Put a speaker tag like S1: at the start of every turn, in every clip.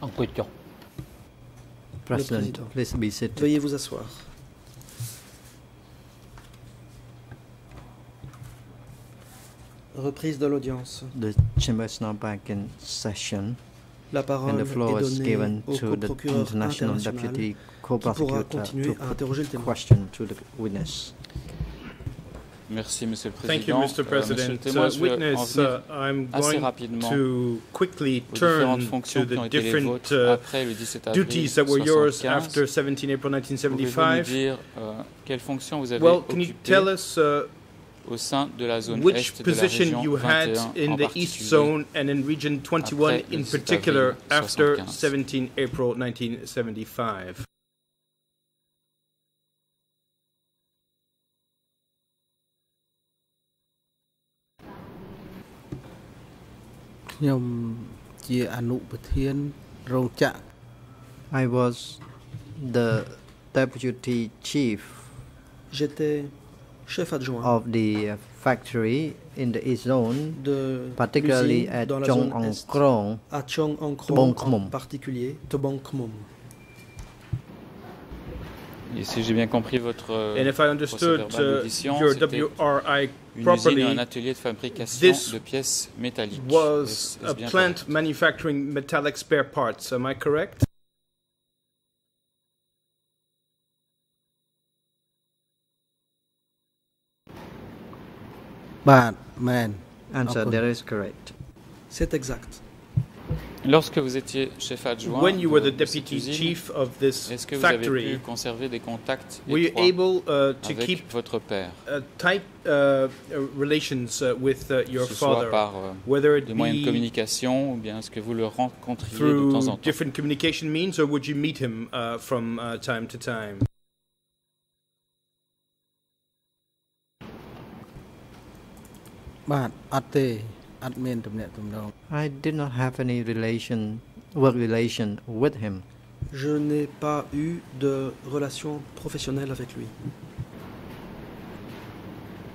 S1: En question. Place
S2: le
S3: président. Veuillez vous asseoir. Reprise de l'audience.
S2: The chamber is now back in session.
S3: La parole and
S2: the floor
S3: est
S2: is given to the international, deputy co-prosecutor to put question to the witness.
S4: Merci, Monsieur le
S5: Thank you,
S4: Président.
S5: Mr.
S4: Euh, monsieur le
S5: President.
S4: témoin,
S5: Uh,
S4: je vais en
S5: witness,
S4: venir
S5: uh, I'm
S4: assez
S5: going
S4: rapidement
S5: to quickly
S4: aux différentes
S5: turn
S4: fonctions
S5: to
S4: qui ont
S5: the
S4: été les
S5: different
S4: vôtres
S5: uh,
S4: après le 17 avril
S5: duties that were yours
S4: 75.
S5: after 17 April
S4: Pouvez-vous nous
S5: 1975.
S4: dire euh, quelles fonctions vous avez
S5: Well, can you
S4: occupées
S5: tell us uh,
S4: au sein de la zone
S5: which
S4: est de la
S5: position
S4: région
S5: you had
S4: 21
S5: in
S4: en
S5: the East
S4: particulier
S5: Zone and in Region 21
S4: après le
S5: in
S4: 17
S5: particular
S4: avril
S5: after
S4: 75?
S5: 17 April 1975?
S2: I was the deputy chief
S3: J'étais chef adjoint
S2: of the factory in the East Zone,
S3: de
S2: particularly at
S3: dans la
S2: Chong
S3: zone
S2: Ong Krong.
S3: à Chong
S2: Tobong
S3: Krong en particulier, Tobong Khmum.
S4: Et si j'ai bien compris votre
S5: And if I understood
S4: procès-verbal
S5: uh,
S4: d'audition,
S5: your
S4: c'était
S5: WRI
S4: une usine un atelier de fabrication
S5: this
S4: de pièces métalliques.
S5: was
S4: Est-ce- est-ce
S5: a plant
S4: correct
S5: manufacturing metallic spare parts. Am I correct?
S2: man Answer, that is correct.
S3: C'est exact.
S4: Lorsque vous étiez chef adjoint
S5: When you were the
S4: de- de cette
S5: deputy
S4: usine,
S5: chief of this
S4: est-ce que vous avez pu
S5: factory,
S4: conserver des contacts
S5: were you able uh, to
S4: avec
S5: keep
S4: votre père,
S5: uh, tight uh, relations uh, with uh, your
S4: ce soit
S5: father,
S4: par euh,
S5: whether it
S4: des moyens de
S5: be
S4: communication ou bien est-ce que vous le rencontriez de temps en
S5: through
S4: temps?
S5: different communication means, or would you meet him uh, from uh, time to time?
S2: I did not have any relation, work relation with him.
S3: Je n'ai pas eu de relation professionnelle avec lui.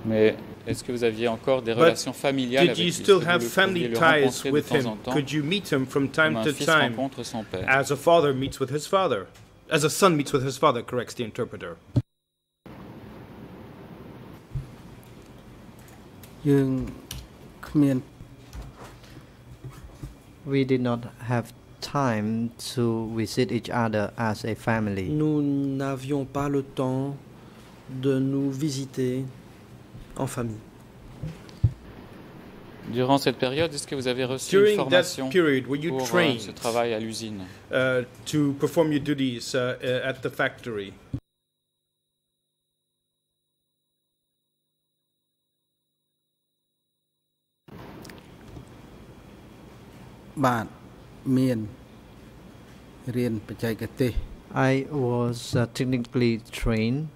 S4: Mais est-ce que vous aviez encore des
S5: But
S4: relations familiales
S5: Did
S4: avec
S5: you
S4: lui Est-ce
S5: still
S4: que
S5: have
S4: vous le
S5: family
S4: pouviez le
S5: ties
S4: rencontrer de
S5: with
S4: temps
S5: him?
S4: en temps?
S5: Could you meet him from
S4: comme
S5: time
S4: un
S5: to
S4: fils
S5: time?
S4: rencontre son père
S5: as a father meets with his father? As a son meets with his father, corrects the interpreter.
S2: We did not have time to visit each other as a family.
S3: Nous n'avions pas le temps de nous visiter en famille.
S4: Durant cette période, est-ce que vous avez reçu
S5: During
S4: une
S5: that
S4: formation
S5: period, were you
S4: pour euh,
S5: trained
S4: ce travail à l'usine?
S5: uh, to perform your duties uh, uh, at the factory?
S2: I was uh, technically trained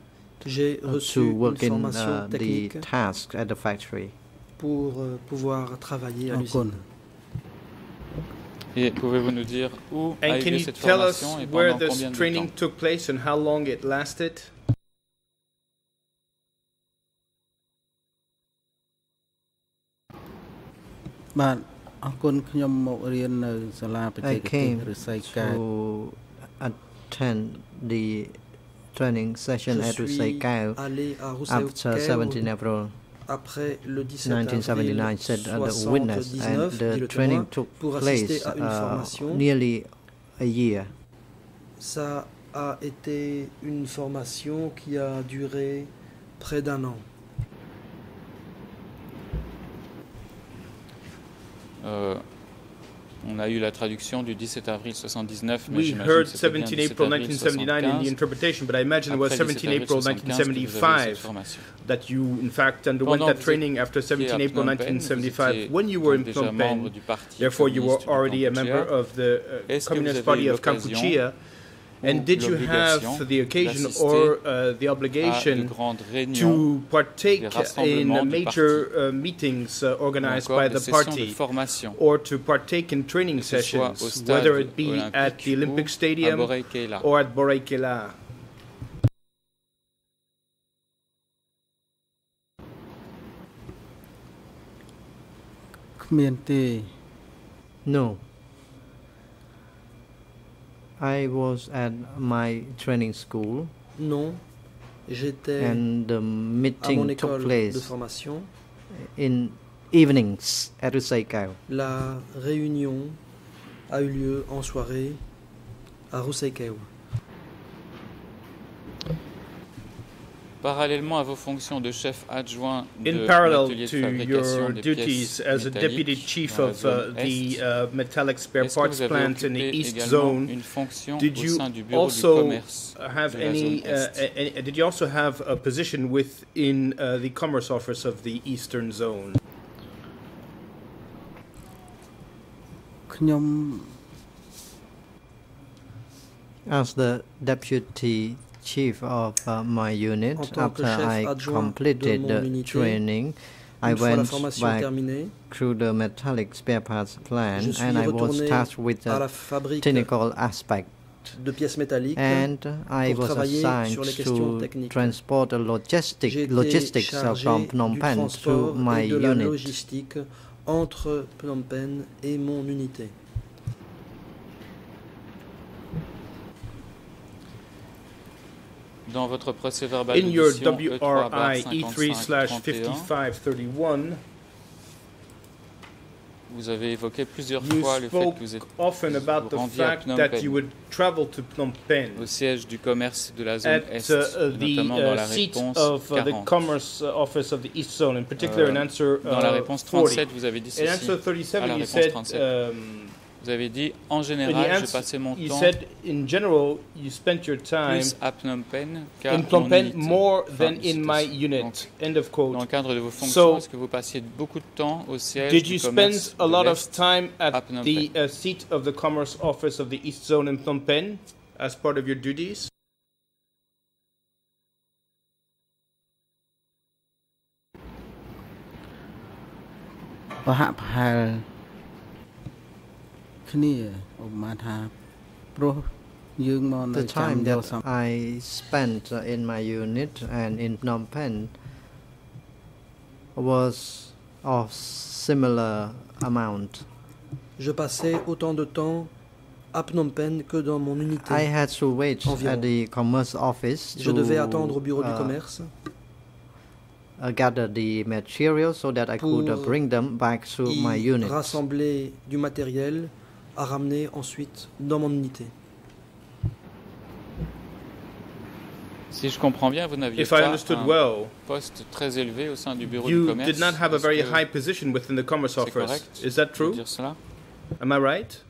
S3: J'ai
S2: uh,
S3: reçu
S2: to
S3: une
S2: work in
S3: formation
S2: uh, the
S3: technique
S2: tasks at the factory.
S3: pour euh, pouvoir travailler à l'usine.
S4: Et pouvez-vous nous dire où a
S5: And
S4: eu
S5: can
S4: lieu
S5: you
S4: cette
S5: tell us
S4: formation et
S5: where
S4: pendant
S5: this
S4: combien de
S5: training
S4: temps?
S5: took place and how long it lasted?
S2: I came to attend the training session
S3: Je
S2: at
S3: suis
S2: Rusai Kao
S3: allé à
S2: after 17
S3: Rousseau
S2: April
S3: après le 17
S2: 1979,
S3: avril
S2: said uh, the witness, and
S3: 79, dit
S2: the
S3: le
S2: training
S3: témoin,
S2: took
S3: pour assister
S2: place
S3: à une
S2: uh,
S3: formation.
S2: nearly a year.
S3: Ça a été une formation qui a duré près d'un an.
S4: On a eu la traduction du 17 avril 79, mais
S5: We
S4: j'imagine
S5: heard
S4: que c'était bien
S5: 17
S4: 17
S5: April
S4: avril
S5: 1979 in the
S4: 75.
S5: interpretation, but I imagine it was
S4: Après
S5: 17
S4: 17
S5: April
S4: avril 75 que vous avez eu cette
S5: 1975
S4: formation.
S5: that you, in fact, underwent
S4: Pendant
S5: that
S4: que vous
S5: training after 17
S4: Qui est à
S5: April
S4: Phnom Penh, vous
S5: 1975
S4: étiez
S5: when you were in
S4: donc déjà
S5: Phnom
S4: membre
S5: Penh.
S4: du parti
S5: Therefore, you were
S4: communiste du
S5: already a member
S4: Kampuchea.
S5: of the uh,
S4: Est-ce que vous
S5: Communist
S4: avez
S5: Party
S4: eu
S5: of
S4: l'occasion
S5: Kampuchea. And
S4: ou
S5: did you have
S4: l'obligation
S5: the occasion
S4: d'assister
S5: or uh, the
S4: à de
S5: obligation
S4: grandes réunions
S5: to partake
S4: des
S5: in
S4: rassemblements du
S5: major uh, meetings uh,
S4: ou
S5: organized
S4: encore
S5: by
S4: des
S5: the
S4: sessions de
S5: party
S4: formation
S5: or to partake in training
S4: que ce soit au
S5: sessions,
S4: stade
S5: whether it be
S4: olympique
S5: at the Olympic
S4: ou à
S5: Stadium
S4: Borei Keila.
S5: or at Borei Kela.
S2: No, I was at my training school
S3: Non, j'étais
S2: and the
S3: à mon
S2: meeting took
S3: école de
S2: place
S3: formation.
S2: in evenings at Rusaikau.
S3: La réunion a eu lieu en soirée à Rusaikau.
S4: Parallèlement à vos fonctions de chef adjoint de
S5: In parallel
S4: l'atelier de
S5: to your duties as a deputy chief of uh, the
S4: Est,
S5: uh, metallic spare parts plant in the East Zone, did you
S4: sein du bureau du
S5: also have any? Uh,
S4: Est
S5: a- a- did you also have a position within uh, the Commerce Office of the Eastern Zone?
S1: ខ្ញុំ
S2: As the deputy chief of uh, my unit,
S3: En tant que
S2: after
S3: chef
S2: I
S3: adjoint
S2: completed
S3: de
S2: the
S3: mon unité,
S2: training, I
S3: Une fois la
S2: went
S3: formation
S2: back
S3: terminée,
S2: through the metallic spare parts
S3: je
S2: plant
S3: suis
S2: and I was
S3: retourné
S2: tasked with
S3: à
S2: the
S3: la fabrique
S2: technical aspect.
S3: de pièces métalliques.
S2: And I
S3: pour
S2: was
S3: travailler
S2: assigned
S3: sur les questions
S2: to
S3: techniques.
S2: transport the
S3: J'ai
S2: logistic,
S3: été
S2: logistics uh,
S3: chargé
S2: from Phnom
S3: du
S2: Penh to
S3: transport
S2: my
S3: et de la
S2: unit.
S3: logistique entre Phnom Penh et mon unité.
S4: Dans votre procès verbal
S5: In your
S4: d'audition E3 barre
S5: WRI E3 slash
S4: 55
S5: 5531,
S4: vous avez évoqué plusieurs fois le fait que vous êtes
S5: often about the
S4: rendu à
S5: fact
S4: Phnom
S5: that
S4: Penh.
S5: you would travel to Phnom Penh.
S4: au siège du commerce de la zone
S5: at
S4: Est,
S5: uh, the
S4: notamment dans
S5: uh,
S4: la
S5: seat
S4: réponse
S5: of uh, the
S4: 40.
S5: Commerce Office of the East Zone, in particular in
S4: Euh, Dans la réponse
S5: 40.
S4: 37, vous avez dit
S5: In
S4: ceci.
S5: answer 37,
S4: à la
S5: you
S4: réponse
S5: said,
S4: 37.
S5: um,
S4: vous avez dit en général,
S5: j'ai
S4: passé mon temps
S5: said, in general, you spent your time
S4: plus à Phnom Penh qu'à mon
S5: Penh
S4: unit.
S5: More than in my unit.
S4: Donc,
S5: End of quote.
S4: Dans le cadre de vos fonctions,
S5: so,
S4: est-ce que vous passiez beaucoup de temps au siège
S5: did
S4: du
S5: you
S4: commerce
S5: spend
S4: a
S5: lot of time at the uh, seat of the Commerce Office of the East Zone in Phnom Penh as part of your duties?
S1: Perhaps. Uh, គ្នាឧបមាថាព្រោះយើងមកនៅ
S2: The
S1: ចាំ
S2: time
S1: យក
S2: that
S1: សំ
S2: I spent uh, in my unit and in Phnom Penh was of similar amount.
S3: Je passais autant de temps à Phnom Penh que dans mon unité.
S2: I had to wait
S3: Environ.
S2: at the commerce office
S3: Je devais
S2: to,
S3: attendre au bureau du
S2: uh,
S3: commerce
S2: uh, gather the materials so that I could uh,
S3: Pour
S2: bring them back to my
S3: y
S2: unit.
S3: rassembler du matériel à ramener ensuite.
S4: Si je comprends bien, vous n'aviez pas un
S5: well,
S4: poste très élevé au sein du bureau du commerce.
S5: You did not have a very high position within the commerce office. Is that true? Am I right?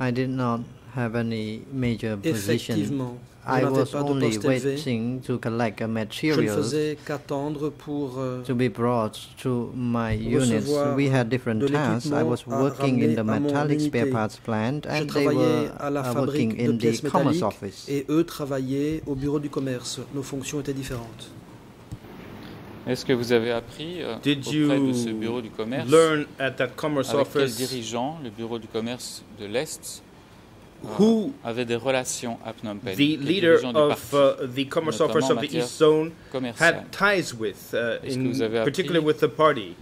S2: I did not have any major position. I was
S3: pas
S2: only waiting to collect
S3: Je ne
S2: materials
S3: faisais qu'attendre pour euh,
S2: to be brought to my units. We had different tasks. I was working in the metallic spare parts plant
S3: Je
S2: and they
S3: travaillais
S2: were
S3: à la
S2: uh, working
S3: fabrique de
S2: in the
S3: pièces
S2: commerce office.
S3: et eux travaillaient au bureau du commerce. Nos fonctions étaient différentes.
S4: Est-ce que vous avez appris euh,
S5: Did
S4: auprès de ce
S5: you
S4: bureau du commerce
S5: learn at that Commerce
S4: avec quel
S5: Office?
S4: dirigeant le bureau du commerce de l'Est
S5: who
S4: avait des relations à Phnom Penh
S5: the
S4: Quel
S5: leader
S4: dirigeant du
S5: of
S4: parti
S5: uh, the Commerce
S4: notamment
S5: Office of
S4: en
S5: the
S4: matière
S5: East Zone
S4: commercial.
S5: had ties with, uh,
S4: Est-ce que vous
S5: in
S4: avez appris,
S5: particular with the party?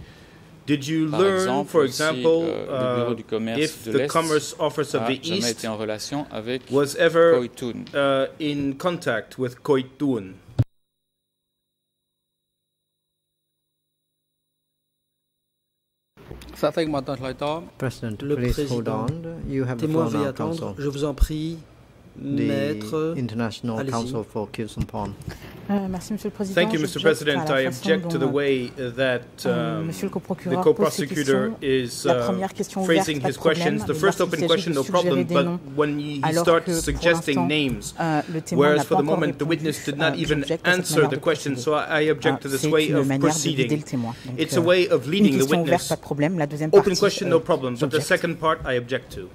S5: Did you
S4: Par
S5: learn,
S4: exemple,
S5: for
S4: si,
S5: example,
S4: euh, le bureau
S5: uh,
S4: du commerce
S5: if
S4: de
S5: the
S4: l'Est
S5: Commerce Office of
S4: a
S5: the
S4: jamais
S5: East
S4: été en relation avec
S5: was ever
S4: Khoi Toon
S5: uh, in contact with Khoi
S2: Président,
S3: le Président, témoin veuillez attendre, je vous en prie.
S2: The International
S3: allez-y.
S2: Council for Kyusumpon.
S6: Euh, merci, Monsieur le Président.
S5: Thank you, Mr.
S6: J'objecte
S5: President.
S6: à la
S5: I
S6: façon
S5: object to
S6: dont,
S5: the way that
S6: euh,
S5: um,
S6: Monsieur le
S5: the
S6: co-procureur pose ses
S5: co-prosecutor
S6: questions.
S5: is
S6: La
S5: uh,
S6: première question ouverte,
S5: phrasing
S6: pas
S5: his
S6: de problème,
S5: questions. The
S6: mais
S5: first
S6: lorsqu'il
S5: open
S6: s'agit
S5: question,
S6: de
S5: no problem,
S6: suggérer des
S5: but
S6: noms,
S5: when he he
S6: alors
S5: starts
S6: que pour
S5: suggesting
S6: l'instant,
S5: names,
S6: euh, le témoin n'a
S5: whereas for
S6: pas
S5: the
S6: encore
S5: moment the
S6: répondu,
S5: witness did
S6: euh,
S5: not even
S6: j'objecte à cette
S5: answer
S6: manière
S5: the
S6: de
S5: question,
S6: procéder.
S5: so I object to
S6: Euh,
S5: this
S6: C'est
S5: way
S6: une
S5: of
S6: manière de vider
S5: proceeding.
S6: le témoin. Donc,
S5: It's a
S6: euh,
S5: way of
S6: une
S5: leading the
S6: question ouverte,
S5: witness.
S6: pas de problème. La deuxième
S5: Open
S6: partie,
S5: question,
S6: euh,
S5: no problem, but the
S6: j'objecte.
S5: second part I object to.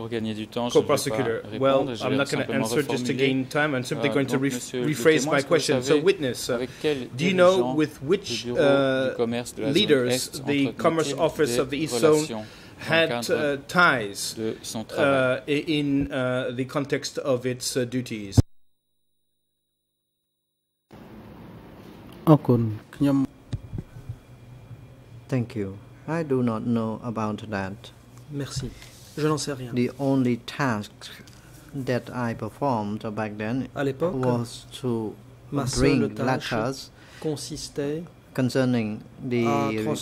S4: pour gagner du temps,
S5: Co-prosecutor, well, I'm not going to answer just to gain time. I'm simply going to rephrase my question. So, witness, uh, do you know with which uh, leaders the Commerce Office of the East Zone had uh, ties uh, in uh, the context of its uh, duties.
S2: Thank you. I do not know about that.
S3: Merci. Je n'en sais rien.
S2: The only task that I performed back then
S3: À l'époque,
S2: was to
S3: ma
S2: bring letters
S3: consistait
S2: concerning the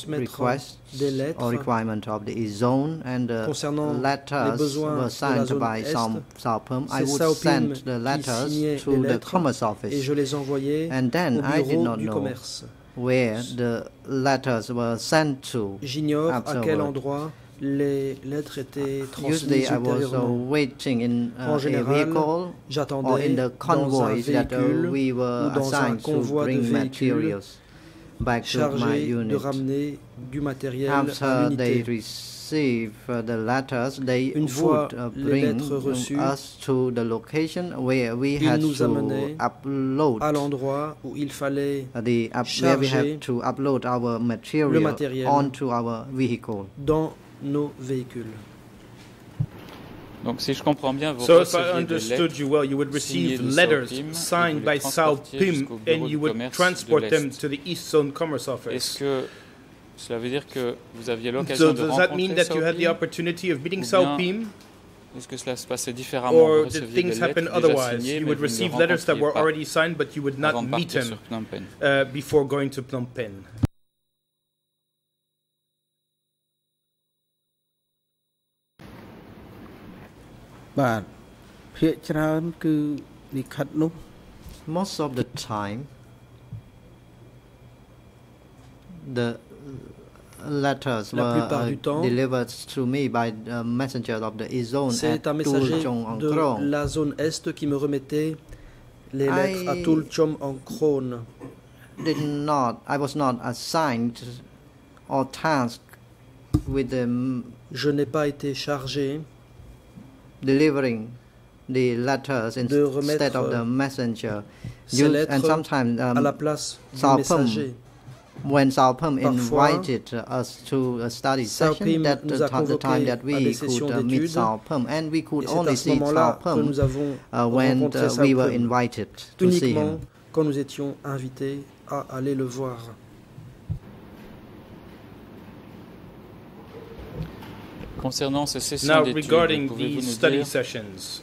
S2: request
S3: des lettres
S2: or requirement of the zone and the
S3: concernant les
S2: letters
S3: besoins
S2: were
S3: de la
S2: signed
S3: zone
S2: by
S3: Est.
S2: Saupum. I would send the letters to
S3: les
S2: the Commerce
S3: et
S2: Office
S3: je les envoyais
S2: and then
S3: au
S2: I did not
S3: du
S2: know
S3: commerce.
S2: where the letters were sent to.
S3: J'ignore à quel endroit les lettres étaient
S2: Usually
S3: transmises
S2: I was uh,
S3: ultérieurement.
S2: waiting in uh,
S3: En
S2: a
S3: général,
S2: vehicle or in
S3: J'attendais
S2: the
S3: dans un
S2: that uh,
S3: véhicule
S2: we were
S3: ou dans un
S2: assigned to
S3: convoi de
S2: bring
S3: véhicules
S2: materials back to my
S3: chargé de
S2: unit.
S3: ramener du matériel
S2: After they
S3: l'unité.
S2: receive uh, the letters, they
S3: Une fois
S2: would bring
S3: reçues,
S2: us to the location where we had to upload
S3: À l'endroit où il fallait
S2: the where we have to upload our material
S3: matériel
S2: onto our vehicle.
S3: dans nos véhicules.
S4: Donc si je comprends bien, vous
S5: So if I
S4: receviez des
S5: understood
S4: lettres
S5: you well, you would
S4: signées
S5: receive
S4: de
S5: letters
S4: Sao Pim, et
S5: signed
S4: vous les
S5: by Sao
S4: transportiez
S5: Pim and you would transport them to the East Zone Commerce
S4: Est-ce
S5: Office.
S4: que cela veut dire que vous aviez l'occasion
S5: So
S4: de
S5: does that mean
S4: rencontrer
S5: that you had the
S4: Sao Pim
S5: opportunity of meeting
S4: Ou
S5: Sao
S4: bien
S5: Pim?
S4: Est-ce que cela se passait différemment Vous
S5: Or did
S4: receviez
S5: things
S4: des lettres
S5: happen
S4: déjà
S5: otherwise?
S4: signées,
S5: You
S4: mais
S5: would
S4: vous ne le
S5: receive letters that
S4: rencontriez
S5: were
S4: pas
S5: already signed, but you would
S4: avant
S5: not
S4: de
S5: meet
S4: partir
S5: him
S4: sur Phnom Penh?
S5: uh, before going to Phnom Penh.
S1: ။ បាទភាកច្រើនគឺលិខិតនោះ
S2: Most of the time, the letters
S3: La
S2: were
S3: plupart
S2: uh,
S3: du temps,
S2: delivered to me by the messenger of the E-zone at
S3: C'est un messager
S2: Tulchong en
S3: de
S2: Krong.
S3: la zone Est qui me remettait les lettres à
S2: I-
S3: Tulchom en Krone.
S2: Did not, I was not assigned or tasked with the m-
S3: Je n'ai pas été chargé
S2: delivering the letters
S3: De
S2: instead
S3: remettre,
S2: of the messenger.
S3: ces
S2: You-
S3: lettres
S2: and sometimes
S3: à la
S2: um,
S3: place du
S2: Sao Pim
S3: messager.
S2: when Sao Pim
S3: Parfois,
S2: invited us to a study
S3: Sao
S2: session,
S3: Pim
S2: that
S3: nous
S2: the,
S3: a
S2: ti- the time
S3: convoqués
S2: that
S3: à
S2: we
S3: des sessions
S2: could uh, meet
S3: d'études.
S2: Sao Pim, and we could
S3: Et c'est
S2: only
S3: à ce
S2: see Sao
S3: moment-là que
S2: Pim
S3: nous avons
S2: uh, when
S3: rencontré
S2: uh,
S3: Sao
S2: we were
S3: Pim.
S2: invited to see
S3: uniquement
S2: him.
S3: quand nous étions invités à aller le voir.
S4: Concernant ces sessions
S5: Now,
S4: d'études,
S5: regarding
S4: pouvez-vous
S5: these
S4: nous
S5: study
S4: dire
S5: sessions,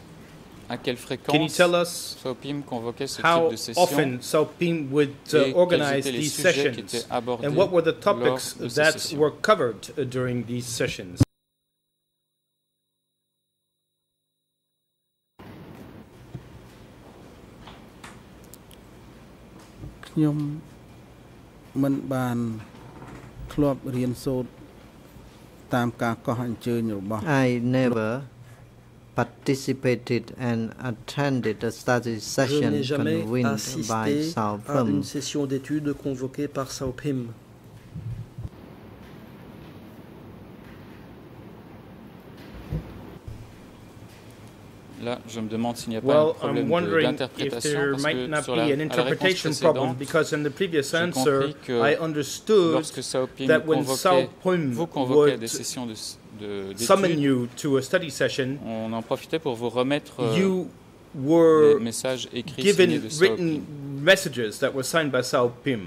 S4: à quelle
S5: can you
S4: fréquence
S5: tell us
S4: Sao Pim convoquait ce type
S5: how
S4: de session
S5: often Sao Pim would
S4: et
S5: uh,
S4: quels
S5: organize
S4: étaient les
S5: these
S4: sujets qui
S5: sessions?
S4: étaient abordés
S5: And what were the
S4: lors
S5: topics
S4: de ces
S5: that
S4: sessions
S5: were covered uh, during these sessions?
S1: ။ខ្ញុំមិនបានធ្លាប់រៀនសូត្រ តាមការកោះអញ្ជើញរបស់
S2: I never participated and attended a study
S3: Je
S2: session
S3: n'ai jamais
S2: convened by
S3: assisté
S2: Sao
S3: à
S2: Pim.
S3: une session d'études convoquée par Sao Pim.
S4: Là, je me demande s'il n'y a pas un
S5: Well, I'm
S4: problème de-
S5: wondering if
S4: d'interprétation
S5: there
S4: parce
S5: might
S4: que
S5: not
S4: sur
S5: be
S4: la,
S5: an
S4: à la réponse
S5: interpretation problem
S4: précédente,
S5: because in the previous
S4: j'ai
S5: answer,
S4: compris que
S5: I understood
S4: lorsque Sao Pim
S5: that when Sao
S4: convoquait,
S5: Pim
S4: vous convoquait à des sessions de, de-
S5: summon
S4: d'études,
S5: you to a study session,
S4: on en profitait pour vous remettre euh,
S5: you
S4: les
S5: were
S4: messages écrits
S5: given
S4: de Sao
S5: written
S4: Pim.
S5: messages that were signed by Sao Pim.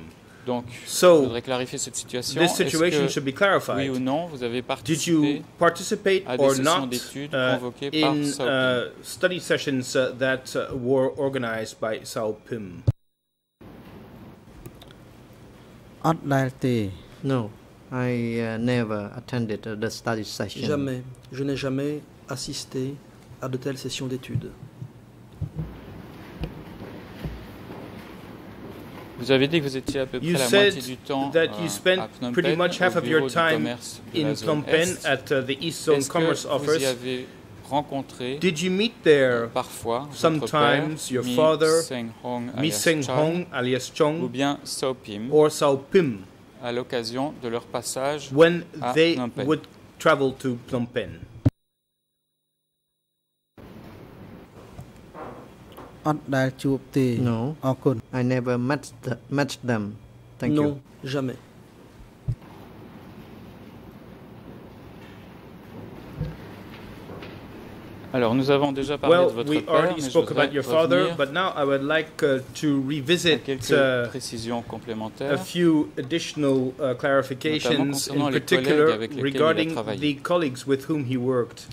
S4: Donc, je voudrais clarifier cette situation.
S5: This situation
S4: que,
S5: should be clarified?
S4: Oui ou non, vous avez participé Did
S5: you participate
S4: à des
S5: or
S4: sessions d'études
S5: uh,
S4: convoquées par
S5: in, uh, study sessions uh, that were Sao Pim?
S3: Je n'ai jamais assisté à de telles sessions d'études.
S4: Vous avez dit que vous étiez à peu
S5: You
S4: près la
S5: said
S4: moitié du temps
S5: that you
S4: euh,
S5: spent
S4: à Phnom
S5: pretty
S4: Penh,
S5: much
S4: au
S5: half of your time
S4: la
S5: In Phnom Penh
S4: Est.
S5: at uh, the East Zone Commerce Office.
S4: avez rencontré
S5: Did you meet
S4: euh,
S5: there
S4: parfois votre
S5: sometimes
S4: père,
S5: your
S4: Mi
S5: father,
S4: Seng Hong
S5: Mi
S4: alias
S5: Seng
S4: Chang,
S5: Hong alias
S4: ou
S5: Chong
S4: bien Sao Pim
S5: or Sao Pim
S4: à l'occasion de leur passage
S5: when
S4: à
S5: they
S4: Phnom Penh?
S5: would travel to Phnom Penh?
S1: អត់ដែលជួបទេ
S2: No,
S1: អរគុណ
S2: I never met the, met them. Thank
S3: non,
S2: you.
S3: jamais.
S4: Alors, nous avons déjà parlé
S5: Well,
S4: de votre
S5: we
S4: père,
S5: already
S4: mais je
S5: spoke
S4: voudrais
S5: about your father,
S4: revenir
S5: but now I would like uh, to
S4: à
S5: revisit
S4: quelques
S5: uh,
S4: précisions
S5: a
S4: complémentaires.
S5: few additional uh, clarifications,
S4: concernant
S5: in
S4: les
S5: particular
S4: collègues avec lesquels il a
S5: regarding
S4: travaillé.
S5: the colleagues with whom he worked,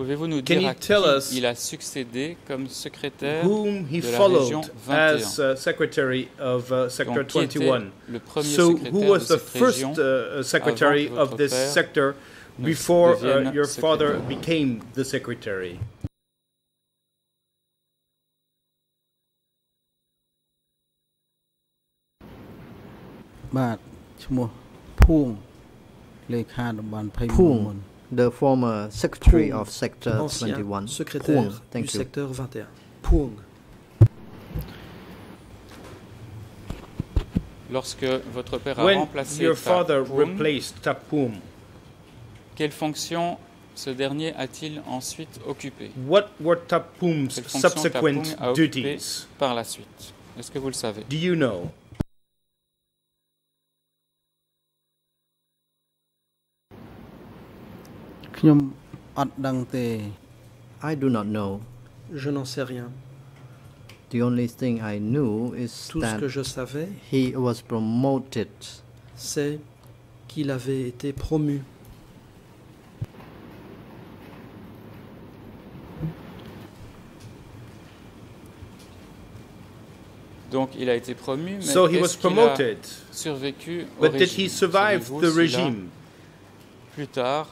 S4: Pouvez-vous nous
S5: Can
S4: dire
S5: you
S4: à qui
S5: tell us
S4: il a succédé comme secrétaire
S5: whom he
S4: de la
S5: followed
S4: région 21.
S5: as uh, secretary of uh, Sector
S4: Donc, qui était
S5: 21.
S4: le premier
S5: So,
S4: secrétaire
S5: who was
S4: de
S5: the
S4: cette
S5: first
S4: région
S5: uh, secretary
S4: avant que
S5: of
S4: votre
S5: this
S4: père
S5: sector
S4: ne
S5: before uh,
S4: devienne
S5: your father
S4: secrétaire
S5: became the secretary?
S1: ။បាទឈ្មោះភួងលេខាតំបន់21
S2: Pung, The former secretary
S3: Pung,
S2: of Sector
S3: ancien
S2: 21.
S3: secrétaire
S2: Pung, thank
S3: du
S2: you.
S3: secteur 21. Pung.
S4: Lorsque votre père a
S5: When
S4: remplacé
S5: your
S4: Ta
S5: father replaced Tapum,
S4: quelle fonction ce dernier a-t-il ensuite occupé?
S5: what were Tapum's
S4: Quelle fonction
S5: subsequent
S4: Tapung a occupé
S5: duties?
S4: par la suite? Est-ce que vous le savez?
S5: Do you know?
S1: ။ ខ្ញុំអត់ដឹងទេ
S2: I do not know.
S3: Je n'en sais rien.
S2: The only thing I knew is
S3: Tout ce
S2: that
S3: que je savais,
S2: he was promoted.
S3: c'est qu'il avait été promu.
S4: Donc il a été promu, mais
S5: So he was
S4: est-ce qu'il a
S5: promoted,
S4: survécu au
S5: but did
S4: régime
S5: he survive
S4: Savez-vous
S5: the
S4: s'il a,
S5: regime?
S4: Plus tard,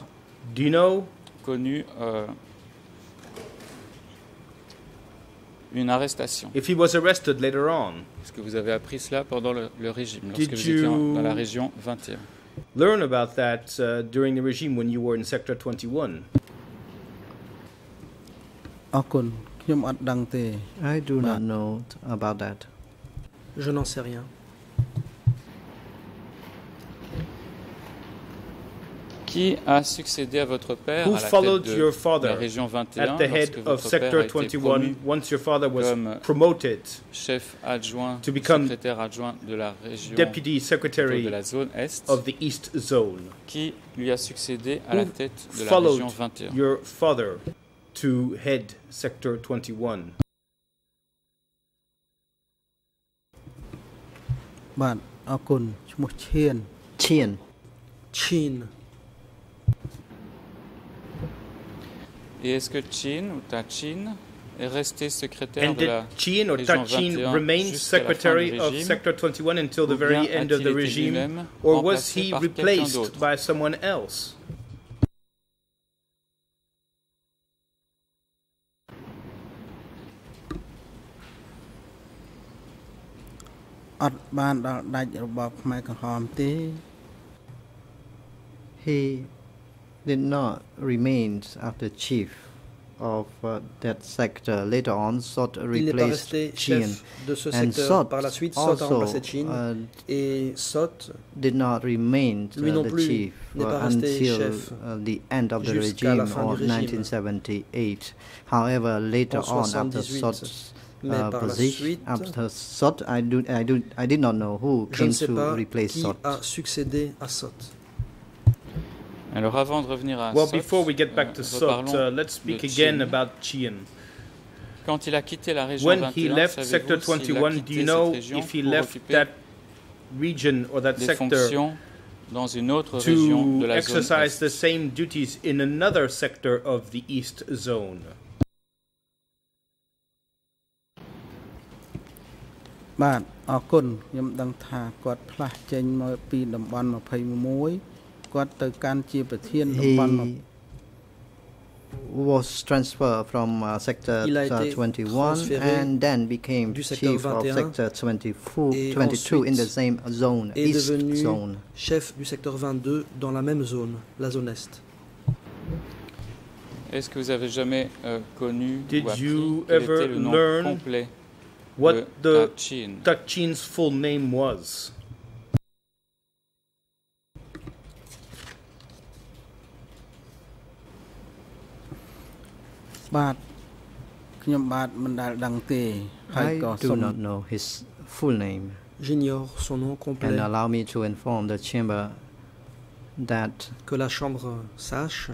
S5: Do?
S4: Connu euh, une arrestation.
S5: If he was arrested later on.
S4: Est-ce que vous avez appris cela pendant le, le régime, lorsque Did vous étiez en, dans la région 21?
S5: Learn about that uh, during the regime when you were in sector 21.
S2: I do not know about that.
S3: Je n'en sais rien.
S4: Qui a succédé à votre père
S5: Who
S4: à la
S5: followed
S4: tête de
S5: your
S4: la
S5: father
S4: région 21
S5: at the head
S4: lorsque
S5: of
S4: votre père
S5: Sector
S4: a été
S5: 21
S4: promu
S5: once your father was
S4: comme
S5: promoted
S4: chef adjoint,
S5: To become
S4: secrétaire adjoint de la région
S5: deputy
S4: plutôt
S5: secretary
S4: de la zone Est,
S5: of the East Zone?
S4: qui lui a succédé à la
S5: Who
S4: tête de la
S5: followed
S4: région 21
S5: your father to head Sector 21?
S1: បាទអរគុណឈ្មោះឈៀន
S2: Chien.
S3: Chin.
S4: Et est-ce que Chin ou Tachin est resté secrétaire
S5: and
S4: de la
S5: Chin or Tachin
S4: remained
S5: secretary of Sector 21 until the very end of the regime or was he replaced by someone else?
S2: Did not remain after chief of uh, that sector. Later on, Sot
S3: Il n'est pas
S2: replaced
S3: resté
S2: Chien.
S3: chef de ce
S2: And
S3: secteur.
S2: Sot
S3: Par la suite, Sot a
S2: also
S3: remplacé Chin.
S2: uh,
S3: Et Sot,
S2: did not remain
S3: Lui
S2: uh,
S3: non
S2: the
S3: plus
S2: chief
S3: n'est
S2: uh,
S3: pas resté
S2: until
S3: chef
S2: uh, the end of the
S3: jusqu'à la
S2: regime
S3: fin
S2: of
S3: du régime.
S2: 1978. However, later
S3: En
S2: on, after
S3: 78.
S2: Sot's
S3: Mais
S2: uh,
S3: par la
S2: position,
S3: suite,
S2: after Sot, I do, I do, I did not know who
S3: je
S2: came
S3: ne sais
S2: to
S3: pas
S2: replace
S3: qui
S2: Sot.
S4: Alors avant de revenir à
S5: well,
S4: Sot,
S5: before we get back to euh,
S4: Sot,
S5: uh, let's speak again about Chien.
S4: Quand il a quitté la région
S5: When
S4: 21,
S5: he left Sector 21, do you know if he left that region or that sector
S4: dans une autre to de la
S5: exercise
S4: zone
S5: the same duties in another sector of the East Zone?
S1: Bah, គុណខ្ញុំដឹងថាគាត់ផ្លាស់ចេញមកពីតំបន់21គាត់ទៅកាន់ជាប្រធានតំបន់
S2: He was transferred from uh, sector
S3: Il a
S2: uh,
S3: été
S2: 21
S3: transféré
S2: and then became
S3: du secteur
S2: chief of
S3: 21
S2: sector 24,
S3: et
S2: 22 in the
S3: ensuite
S2: same zone,
S3: est
S2: east
S3: devenu
S2: zone.
S3: chef du secteur 22 dans la même zone, la zone Est.
S4: Est-ce que vous avez jamais euh, connu
S5: Did
S4: ou appris
S5: you
S4: quel
S5: ever
S4: était le nom
S5: learn
S4: complet
S5: What
S4: de
S5: the
S4: Tachin
S5: Tachin's full name was?
S1: បាទខ្ញុំបាទមិនដែលដឹងទេហើយ
S2: I
S1: ក៏
S2: do
S1: សូម
S2: not know his full name.
S3: J'ignore son nom
S2: And
S3: complet.
S2: allow me to inform the chamber that
S3: Que la Chambre sache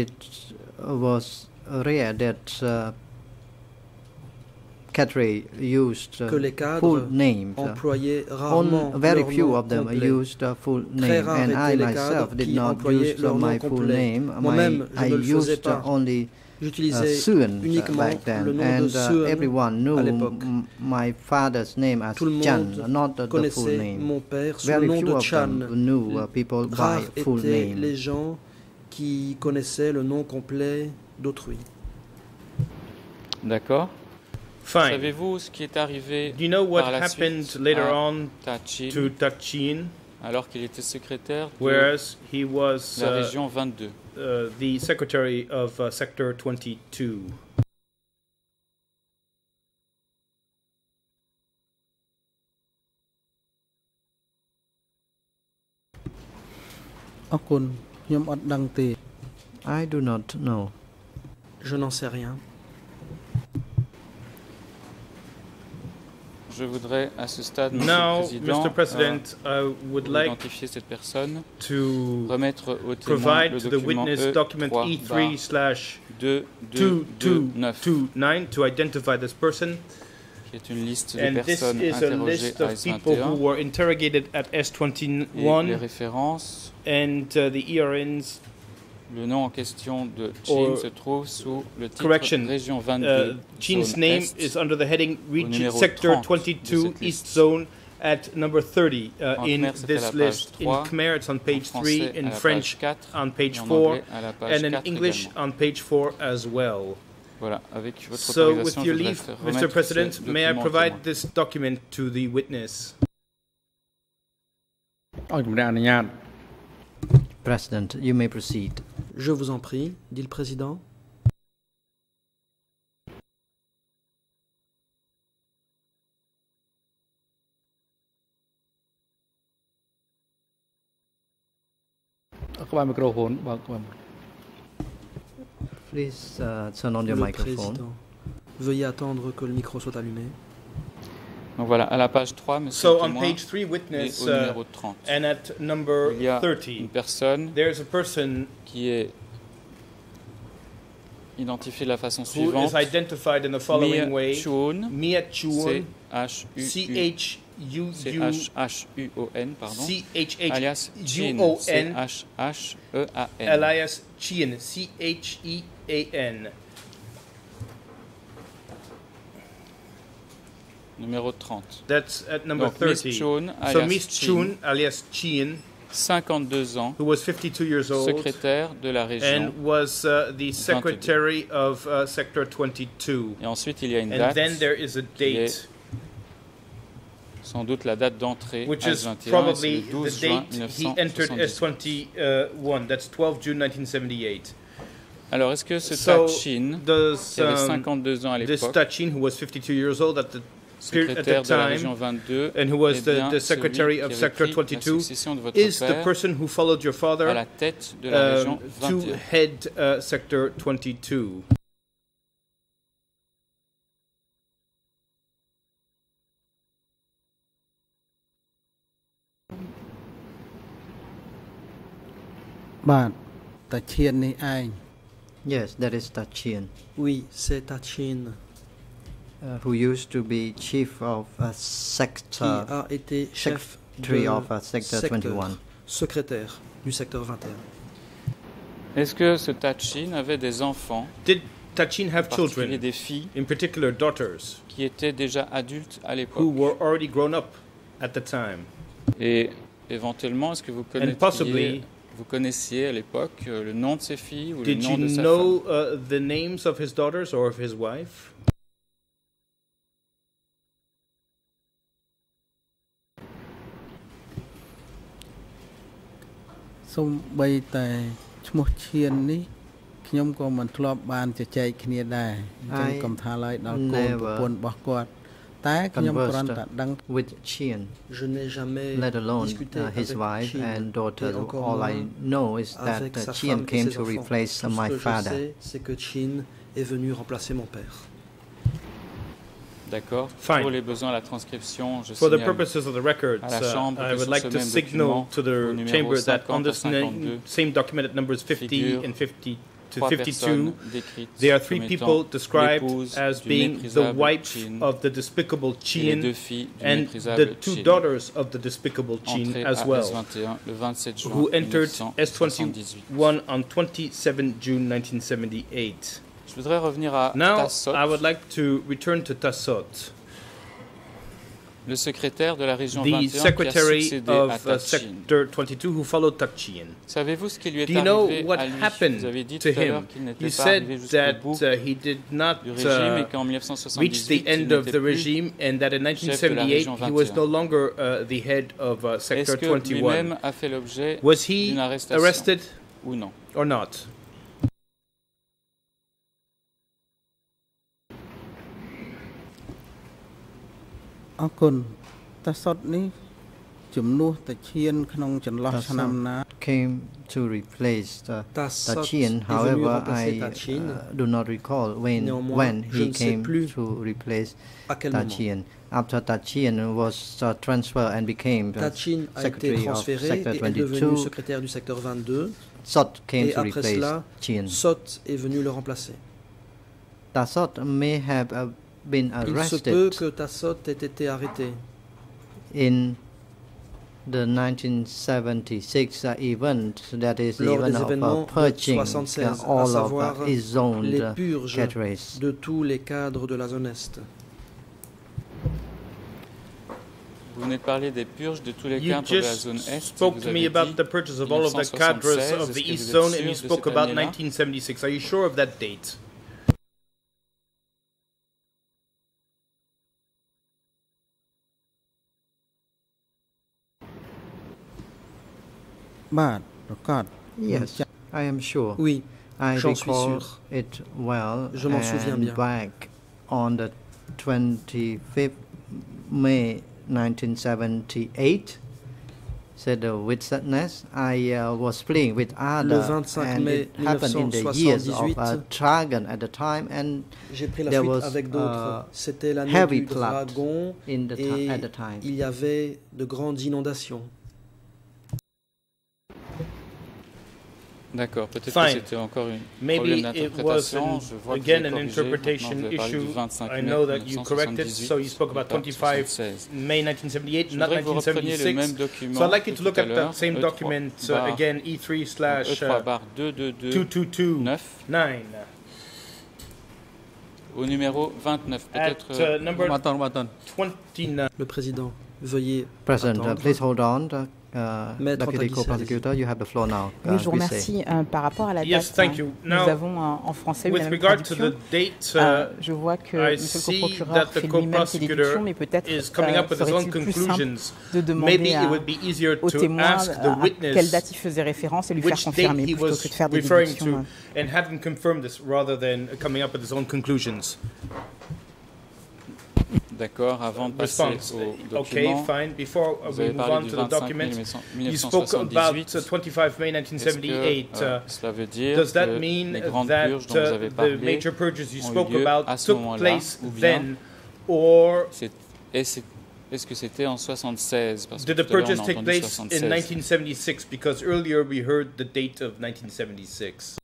S2: it was rare that uh, cadre used uh,
S3: que les cadres
S2: full names. uh,
S3: employaient rarement
S2: On, very
S3: leur
S2: few
S3: nom
S2: of them
S3: complet.
S2: used a full
S3: Très
S2: name,
S3: rares
S2: and I
S3: étaient les
S2: myself
S3: cadres
S2: did
S3: qui
S2: not
S3: employaient
S2: use uh,
S3: leur nom
S2: my full
S3: complet.
S2: name. My,
S3: Moi-même, je
S2: I
S3: ne le faisais
S2: used uh,
S3: pas.
S2: only uh,
S3: J'utilisais
S2: Suan
S3: uniquement
S2: back then,
S3: le nom
S2: and
S3: de
S2: uh, everyone knew
S3: à l'époque.
S2: m- my father's name as
S3: Tout le
S2: Chan,
S3: monde
S2: not the, the full
S3: connaissait
S2: name.
S3: mon père sous le
S2: Very
S3: nom
S2: few
S3: de
S2: of
S3: Chan.
S2: them knew uh, people by
S3: Rares
S2: full
S3: étaient
S2: name.
S3: les gens qui connaissaient le nom complet d'autrui.
S4: D'accord
S5: Fine.
S4: Savez-vous ce qui est arrivé
S5: Do you know what happened later on
S4: Tachin,
S5: to
S4: alors qu'il était secrétaire de
S5: whereas he was,
S4: la
S5: uh,
S4: région 22
S5: uh, the secretary of uh, sector 22
S2: I.
S3: Je n'en sais rien.
S4: Je voudrais à ce stade, Monsieur
S5: Now,
S4: le Président,
S5: Mr. President, I
S4: euh,
S5: would
S4: pour
S5: like
S4: identifier cette personne,
S5: to
S4: remettre au témoin le
S5: to the
S4: document
S5: witness document
S4: E3
S5: E3 slash
S4: 2 2 2 9
S5: 2229 to identify this person.
S4: qui est une liste de
S5: And this
S4: personnes
S5: is a
S4: interrogées
S5: list
S4: à
S5: of people who
S4: S21
S5: were interrogated at
S4: et les
S5: S21
S4: références.
S5: and uh, the ERNs.
S4: Le nom en question de Chin se trouve sous le titre
S5: correction.
S4: Région 22.
S5: Uh, name
S4: est,
S5: is under the heading Region Sector 22 East Zone at number 30 uh, in
S4: Khmer,
S5: this list.
S4: 3, in
S5: Khmer, it's on page 3, in French, on page 4, and in English,
S4: également.
S5: on page 4 as well.
S4: Voilà, avec votre
S5: so, with your leave, Mr. President, may I provide this document to the witness?
S2: President, you may proceed.
S3: Je vous en prie, dit le président.
S2: Please uh, turn on your
S3: le
S2: microphone.
S3: Président, veuillez attendre que le micro soit allumé.
S4: Donc voilà, à la page 3, monsieur
S5: So
S4: le
S5: on
S4: témoin,
S5: page 3,
S4: et
S5: witness,
S4: au
S5: uh,
S4: numéro 30.
S5: and at number
S4: Il y a une
S5: 30,
S4: personne
S5: there's a person
S4: qui est identifiée de la façon suivante. C-H-U-U,
S5: C-H-U-U,
S4: C-H-H-U-O-N, pardon,
S5: C-H-H,
S4: alias
S5: alias Chien, E C-H-E-A-N.
S4: Numéro 30.
S5: That's at number
S4: Donc, Miss
S5: 30.
S4: Chun,
S5: So
S4: alias
S5: Miss
S4: Chin,
S5: Chun, alias Chien,
S4: 52 ans,
S5: who was 52 years old
S4: secrétaire de la région.
S5: and was uh, the secretary of uh, Sector 22.
S4: Et ensuite, il y a une
S5: And
S4: date,
S5: then there is a date,
S4: sans doute la date d'entrée
S5: which is
S4: S21, et c'est
S5: probably
S4: le
S5: the
S4: 12 juin
S5: date he entered
S4: 1978.
S5: S21. That's 12 June 1978.
S4: Alors, est-ce que ce
S5: So,
S4: Tachin,
S5: Does
S4: qui avait
S5: um,
S4: 52 ans à
S5: this
S4: l'époque,
S5: Tachin, who was 52 years old at the period- at the time,
S4: 22,
S5: and who was eh
S4: bien,
S5: the,
S4: the,
S5: secretary of Sector 22, is the person who followed your father um, to head uh, Sector 22.
S2: Yes, that is Tachien.
S3: Oui,
S2: Tachien. Who used to be chief of a
S3: qui
S2: sector,
S3: a été chef de
S2: of uh, sector
S3: secteur,
S2: 21.
S3: secrétaire du secteur 21.
S4: Est-ce que ce Tachin avait des enfants,
S5: Did Tachin have children,
S4: des filles,
S5: in particular daughters,
S4: qui étaient déjà adultes à
S5: who
S4: l'époque
S5: were already grown up at the time?
S4: Et éventuellement, est-ce que vous connaissiez,
S5: possibly-
S4: vous connaissiez à l'époque euh, le nom de ses filles ou
S5: Did
S4: le
S5: you
S4: nom de sa
S5: know
S4: femme?
S5: uh, the names of his daughters or of his wife?
S1: សូម្បីតែឈ្មោះឈាននេះខ្ញុំក៏មិនធ្លាប់បានជជែកគ្នាដែរអញ្ចឹង
S2: I
S1: កុំថាឡើយដល់កូន
S2: never
S1: ប្រពន្ធរបស់គាត់តែខ្ញុំគ្រាន់តែដឹង
S2: with Chien,
S3: Je n'ai jamais
S2: let alone
S3: discuté
S2: uh, his
S3: avec
S2: wife
S3: Chin,
S2: and daughter.
S3: et encore
S2: All I
S3: moins
S2: know is that
S3: avec
S2: uh,
S3: sa
S2: Chien
S3: femme et
S2: came
S3: ses
S2: to
S3: enfants.
S2: replace uh,
S3: Tout
S2: my
S3: ce que
S2: father.
S3: je sais, c'est que Chin est venu remplacer mon père.
S4: D'accord.
S5: Fine.
S4: Pour les besoins de la transcription, je
S5: For the purposes of the records, uh,
S4: Chambre
S5: I would like to signal to the chamber that on
S4: 50 à
S5: this same document at numbers 50 and 50 to 52,
S4: personnes
S5: there are three people described as being the wife of the despicable Chin and the two daughters of the despicable Chin as well,
S4: S21 le 27 juin
S5: who entered
S4: 1978.
S5: S21 on 27 June 1978.
S4: Je voudrais revenir à
S5: Now,
S4: Tassot,
S5: I would like to return to Tassot,
S4: le secrétaire de la région
S5: the
S4: 21 qui a
S5: secretary
S4: succédé à
S5: of uh,
S4: Tachin.
S5: Sector 22 who followed.
S4: Savez-vous ce qui lui est
S5: Do you know
S4: arrivé
S5: what
S4: à lui?
S5: happened
S4: Vous avez dit
S5: to
S4: tout à
S5: him?
S4: qu'il n'était pas
S5: said
S4: arrivé jusqu'au
S5: that
S4: bout
S5: uh, he did not
S4: du régime
S5: uh,
S4: et qu'en
S5: reach the
S4: 1978, il
S5: end of
S4: n'était
S5: the
S4: plus
S5: regime and that in
S4: chef de la
S5: 1978
S4: région
S5: he was
S4: 21.
S5: no longer uh, the head of uh,
S4: Est-ce
S5: Sector
S4: que
S5: 21.
S4: lui-même a fait l'objet
S5: Was he
S4: d'une arrestation?
S5: arrested
S4: ou non?
S5: or not? "
S1: អរគុណតាសុតនេះជំនួសតាឈានក្នុងចន្លោះ
S2: តាសុត
S1: ឆ្នាំណា
S2: came to replace the
S3: Tassot
S2: Tachin.
S3: est venu
S2: However,
S3: remplacer
S2: I
S3: Tachin.
S2: uh, do not recall when
S3: Néanmoins,
S2: when
S3: je
S2: he
S3: ne sais
S2: came
S3: plus
S2: to replace
S3: à quel moment
S2: Tachin. After Tachin was uh, transferred and became the
S3: Tachin a été
S2: secretary of
S3: transféré
S2: Sector
S3: et est devenu
S2: 22,
S3: secrétaire du secteur 22.
S2: Sot came
S3: Et
S2: to
S3: après
S2: replace
S3: cela,
S2: Chin.
S3: Sot est venu le remplacer.
S2: Tasot may have uh, been
S3: Il se peut que Tassot ait été arrêté
S2: in the 1976 uh, event, that is the
S3: Lors
S2: event
S3: des
S2: of uh, purging
S3: 76,
S2: uh, all of uh, his zoned
S3: les purges
S2: cadres.
S3: de tous les cadres de la zone Est.
S4: Vous venez de parler des purges de tous les
S5: You
S4: cadres de la
S5: just
S4: zone Est.
S5: spoke
S4: Vous
S5: to
S4: avez
S5: me about the purchase of all of the cadres
S4: 1976.
S5: of the East Zone, and you
S4: de
S5: spoke about
S4: année-là
S5: 1976. Are you sure of that date? "
S1: but God.
S2: Yes, I am sure.
S3: Suis sûr.
S2: It well
S3: Je m'en souviens bien.
S2: Back on the 25th May 1978, said the witness, I uh, was playing with Ada, and it happened in the years uh, Dragon at the time, and there was uh, heavy at the time.
S3: Il y avait de grandes inondations.
S4: D'accord, peut-être que c'était encore une
S5: Maybe it was again an interpretation issue. I know that you corrected, so you spoke about 25 May 1978, not 1976. So I'd like you to look at that same document uh, again, E3 slash uh, 2229.
S4: Au numéro 29, peut-être.
S5: Uh, number
S3: Le président, veuillez.
S2: President, please hold on. Uh, Uh, uh,
S3: Maître
S2: Deputy
S3: Antagis,
S2: Co-Prosecutor, you have the floor now.
S6: Oui,
S2: Uh,
S6: je vous remercie. Euh, par rapport à la date,
S5: Yes, thank
S6: hein,
S5: you.
S6: nous
S5: Now,
S6: avons euh, en français eu la
S5: With
S6: même
S5: regard to
S6: traduction.
S5: the date,
S6: Euh,
S5: uh,
S6: je vois que
S5: I
S6: Monsieur
S5: see
S6: le
S5: that
S6: procureur
S5: the
S6: fait lui-même ses
S5: co-prosecutor
S6: déductions, mais peut-être
S5: is coming
S6: euh,
S5: up with his own
S6: serait-il plus simple
S5: conclusions.
S6: de
S5: Maybe
S6: demander
S5: it
S6: à,
S5: would be easier
S6: au
S5: to
S6: témoin
S5: ask
S6: euh,
S5: the
S6: à quelle
S5: witness
S6: date il faisait référence et lui faire confirmer plutôt que de faire des déductions.
S5: to and have him confirm this rather than coming up with his own conclusions.
S4: D'accord, avant de passer
S5: Response.
S4: au
S5: Okay,
S4: document.
S5: fine. Before uh,
S4: Vous
S5: we
S4: avez
S5: move
S4: parlé
S5: on
S4: du
S5: to the
S4: 25
S5: document,
S4: 1978.
S5: you spoke about uh, 25 May
S4: Est-ce que
S5: 1978.
S4: euh,
S5: uh,
S4: cela veut dire
S5: Does that
S4: que
S5: mean
S4: les grandes
S5: that
S4: purges dont vous
S5: uh,
S4: avez
S5: the
S4: parlé,
S5: major purges you
S4: ont eu
S5: spoke
S4: lieu
S5: about
S4: à ce
S5: took
S4: moment-là,
S5: place
S4: ou bien
S5: then, or
S4: c'est- est-ce est-ce que c'était en 76 Parce que
S5: did the
S4: tout à l'heure, on
S5: purges
S4: a
S5: take
S4: entendu
S5: place in
S4: 76.
S5: 1976? Because earlier we heard the date of 1976.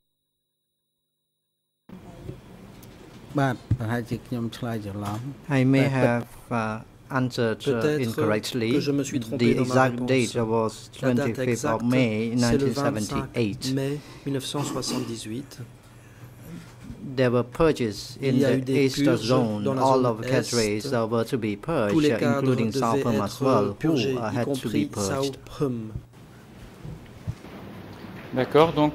S1: បាទប្រហែលជាខ្ញុំឆ្លើយច្រឡំ
S2: I may
S1: But- but-
S2: have uh, answered uh,
S3: Peut-être
S2: incorrectly.
S3: que je me suis trompé
S2: The
S3: dans ma
S2: exact
S3: réponse.
S2: date was
S3: La date
S2: 25th of
S3: exacte,
S2: May
S3: c'est le 25
S2: 1978.
S3: mai 1978.
S2: There were purges in
S3: Il y a eu
S2: the
S3: des
S2: East
S3: purges
S2: zone.
S3: dans la
S2: All
S3: zone
S2: of the cadres
S3: Est.
S2: uh, were to be
S3: Tous
S2: purged,
S3: les
S2: uh,
S3: cadres
S2: including
S3: devaient
S2: Saupum as
S3: être
S2: well, who
S3: purgés,
S2: uh,
S3: y
S2: had to be
S3: compris
S2: purged.
S3: Sauprum.
S4: D'accord, donc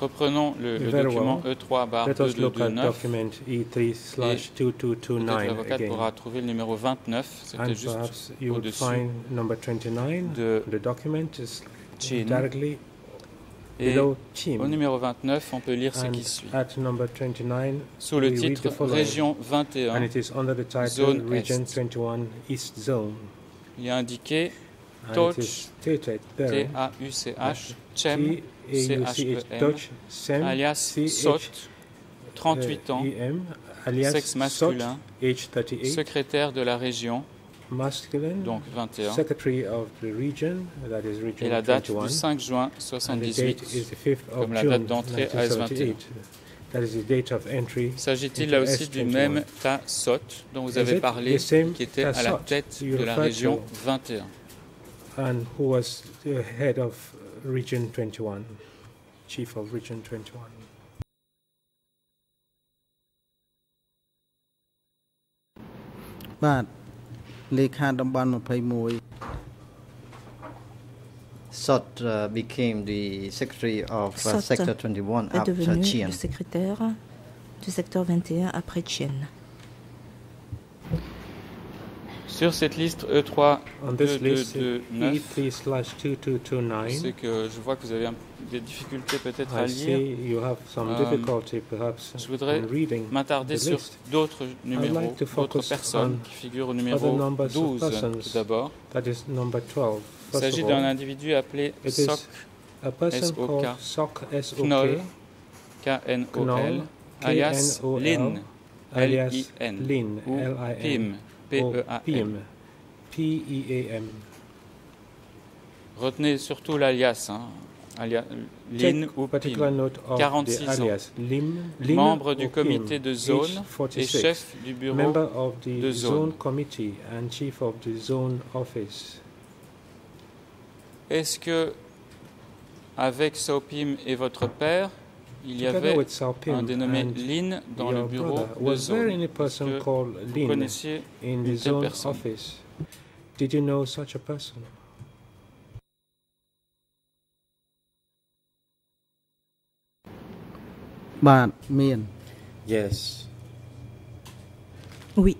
S4: reprenons le, le document
S7: well.
S4: E3 barre
S7: Let us look at
S4: 2229.
S7: document E3 slash
S4: Peut-être
S7: 2229
S4: l'avocate pourra trouver le numéro 29, c'était
S7: And
S4: juste au-dessus
S7: find number 29.
S4: de
S7: The document is
S4: Chin.
S7: directly
S4: Et
S7: below
S4: au
S7: Chim.
S4: numéro 29, on peut lire ce
S7: And
S4: qui suit.
S7: at number 29,
S4: Sous le titre. Région
S7: and
S4: 21,
S7: it is under the title
S4: Zone
S7: Region
S4: Est.
S7: 21 East Zone.
S4: il y a indiqué
S7: And there
S4: T-A-U-C-H, CHEM,
S7: Touch, SEM,
S4: alias
S7: C-H,
S4: SOT 38 ans,
S7: alias
S4: sexe masculin,
S7: age 38,
S4: secrétaire de la région, donc 21,
S7: secretary of the region, that is region
S4: et la date
S7: 21,
S4: du 5 juin
S7: and the date
S4: 78.
S7: is the 5th of
S4: comme la date d'entrée à S21.
S7: 1978. That is the date of entry.
S4: S'agit-il
S7: into
S4: là aussi du
S7: S21.
S4: même Tas Sot dont vous avez parlé, qui était à la tête de la région
S7: to?
S4: 21
S7: and who was the head of Region 21, chief of Region 21.
S1: ။បាទលេខាតំបន់21
S2: Sot uh, became the secretary of uh,
S8: Sot
S2: Sector 21
S8: est
S2: after
S8: devenu
S2: Chien.
S8: le secrétaire du secteur 21 après Chien.
S4: Sur cette liste E E3
S7: On this list,
S4: 2229,
S7: E3 slash
S4: c'est
S7: 2229,
S4: que je vois que vous avez un- des difficultés peut-être à lire.
S7: see you have some difficulty perhaps
S4: Je voudrais m'attarder sur d'autres numéros, d'autres personnes
S7: on
S4: qui figurent au numéro
S7: numbers of
S4: 12
S7: persons.
S4: tout d'abord.
S7: That is number 12.
S4: Il s'agit d'un individu appelé Sok S.O.K. Knoll, K-N-O-L, alias Lin, L-I-N, ou Pim, P-E-A-M.
S7: Pim, P-E-A-M.
S4: Retenez surtout l'alias, hein, alia- Lin ou Pim,
S7: note of
S4: 46
S7: the
S4: ans.
S7: alias Lim, Lin
S4: membre du
S7: Pim,
S4: comité de
S7: age
S4: zone et
S7: 46,
S4: chef du bureau
S7: member of the
S4: de
S7: zone
S4: zone.
S7: committee and chief of the zone office.
S4: Est-ce que, avec Saupim et votre père, il y avait un dénommé Lin dans le bureau de zone. Est-ce que vous connaissiez une telle personne
S7: Did you know such a person?
S9: Yes.
S8: Oui.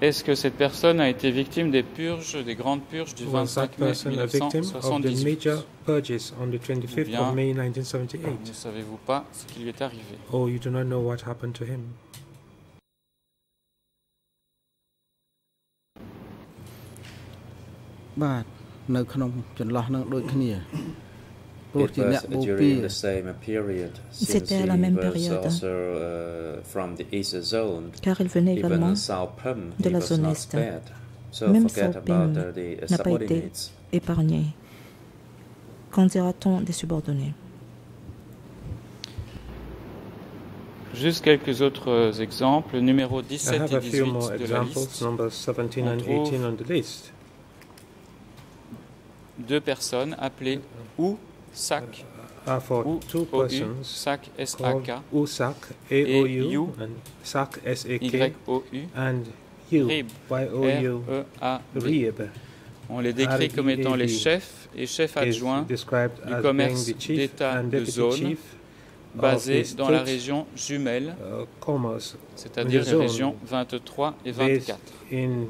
S4: Est-ce que cette personne a été victime des purges, des grandes purges du
S7: Was that
S4: 25 mai
S7: person a victim of the
S4: 1978
S7: major purges on the 25th
S4: bien-
S7: of May
S4: Ne
S7: 1978?
S4: savez-vous pas ce qui lui est arrivé
S7: Oh, you do not know what happened to him.
S1: បាទនៅក្នុងចន្លោះនឹងដូចគ្នា
S8: C'était à la même
S9: was
S8: période.
S9: uh,
S8: car il venait également de la zone Est. Même
S9: forget
S8: Sao
S9: about
S8: Pim
S9: the uh,
S8: n'a pas été
S9: subordinates.
S8: épargné. Qu'en dira-t-on des subordonnés?
S4: Juste quelques autres euh, exemples. Numéro
S7: I
S4: 17
S7: have
S4: et
S7: a few
S4: 18
S7: more
S4: de la
S7: examples,
S4: liste.
S7: numbers 17
S4: On
S7: and
S4: trouve
S7: 18 on the list.
S4: Deux personnes appelées ou Sak,
S7: Are for
S4: ou
S7: two persons.
S4: Sak
S7: called
S4: S-A-K,
S7: Usak,
S4: Et
S7: A-O-U,
S4: you,
S7: and Sak, S-A-K,
S4: Y-O-U,
S7: and You,
S4: Rib,
S7: Y-O-U,
S4: R-E-A-B.
S7: Rib,
S4: On les décrit comme étant les chefs et chefs adjoints du commerce d'État de zone basés dans la région jumelle, c'est-à-dire les régions 23 et
S7: based
S4: 24.
S7: in the twin regions.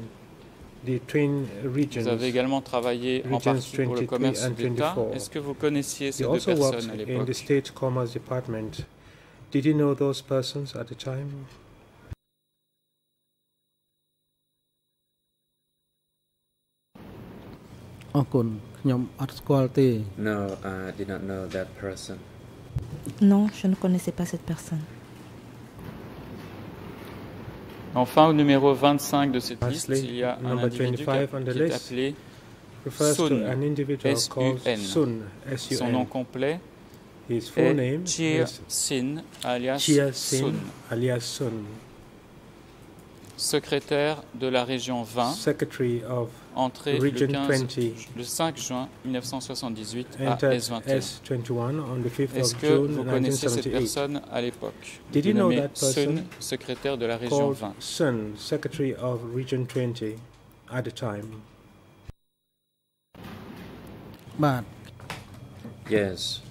S4: Vous avez également travaillé en partie pour le commerce d'État. Est-ce que vous connaissiez ces deux personnes à l'époque
S7: Did you know those persons at the time?
S9: No, I did not know that person.
S8: Non, je ne connaissais pas cette personne.
S4: Enfin, au numéro 25 de cette liste, il y a un individu qui,
S7: 25 on the
S4: qui est appelé Sun, S-U-N. Son nom complet
S7: His full name is
S4: Sin, alias
S7: Chia
S4: Sun,
S7: Sin, alias Sun,
S4: secrétaire de la région 20,
S7: Secretary of
S4: entré le,
S7: Region
S4: 15
S7: 20,
S4: le 5 juin 1978 à
S7: entered
S4: S21.
S7: S21 on the 5th
S4: Est-ce
S7: of
S4: que
S7: June
S4: vous connaissez cette
S7: 1978.
S4: personne à l'époque?
S7: Did you know
S4: Dénommé
S7: that person?
S4: Sun, secrétaire de la région
S7: Called
S4: 20.
S7: Sun, Secretary of Region 20 at the time.
S9: Yes,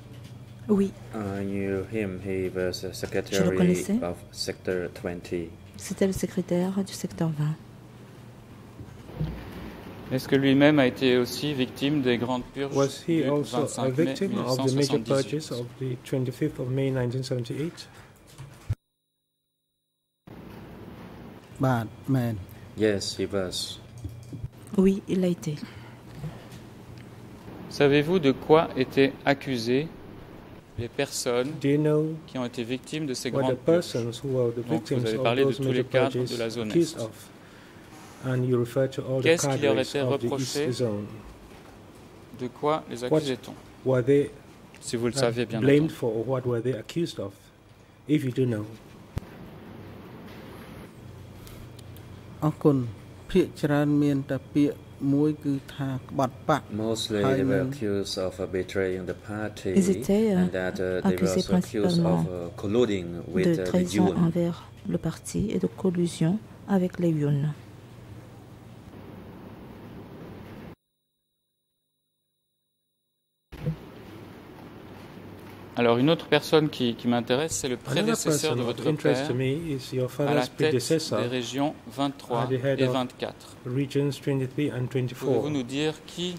S8: Oui,
S9: I knew him. He was a secretary
S8: connaissais.
S9: of Sector 20.
S8: c'était le secrétaire du secteur 20.
S4: Est-ce que lui-même a été aussi victime des grandes purges
S7: Was he
S4: du
S7: also a
S4: 25 mai
S7: victim of the major
S4: 1978
S7: purges of the 25th of May 1978?
S1: បាទមែន
S9: Yes, he was.
S8: Oui, il l'a été.
S4: Savez-vous de quoi était accusé les personnes
S7: Do you know
S4: qui ont été victimes de ces
S7: what the
S4: grandes purges.
S7: persons who were the
S4: Donc,
S7: victims
S4: vous avez
S7: of
S4: parlé de
S7: those
S4: tous les
S7: major
S4: cadres
S7: purges
S4: de la zone
S7: accused
S4: Est.
S7: of?
S4: Qu'est-ce qui leur était reproché De quoi les accusait-on? Si vous le saviez bien entendu.
S9: Mostly they were accused of betraying the party
S8: uh,
S9: and that uh, they were also accused of uh, colluding with uh, the Yun.
S8: envers le parti et de collusion avec les Yun.
S4: Alors, une autre personne qui, qui m'intéresse, c'est le prédécesseur de votre
S7: interest
S4: père
S7: to me is your
S4: à la
S7: father's
S4: tête
S7: predecessor,
S4: des régions 23
S7: at the head
S4: et
S7: of
S4: 24.
S7: regions 23 and
S4: Pouvez-vous
S7: 24.
S4: nous dire qui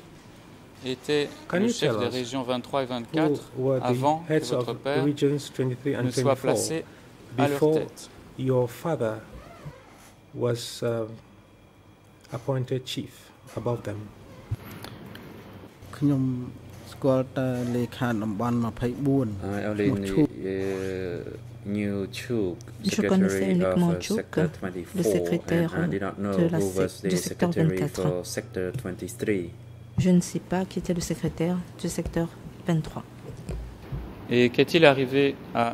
S4: était
S7: Can
S4: le chef des régions 23 et
S7: Who
S4: 24
S7: were
S4: avant
S7: the
S4: que votre père
S7: regions 23 and
S4: ne soit
S7: 24
S4: placé à leur
S7: before
S4: tête?
S7: your father was appointed chief above them?
S1: ខ្ញុំស្គាល់តែលេខាតំបន់24
S9: I only
S1: Một
S9: knew,
S1: chút.
S9: uh, knew Chuk,
S8: Je connaissais
S9: secretary of
S8: uniquement
S9: uh,
S8: Chuk,
S9: sector
S8: le
S9: 24,
S8: secrétaire
S9: and I did not know
S8: de la
S9: who was
S8: sec-
S9: the
S8: du secteur
S9: secretary
S8: 24.
S9: for sector 23.
S8: Je ne sais pas qui était le secrétaire du secteur 23.
S4: Et qu'est-il arrivé à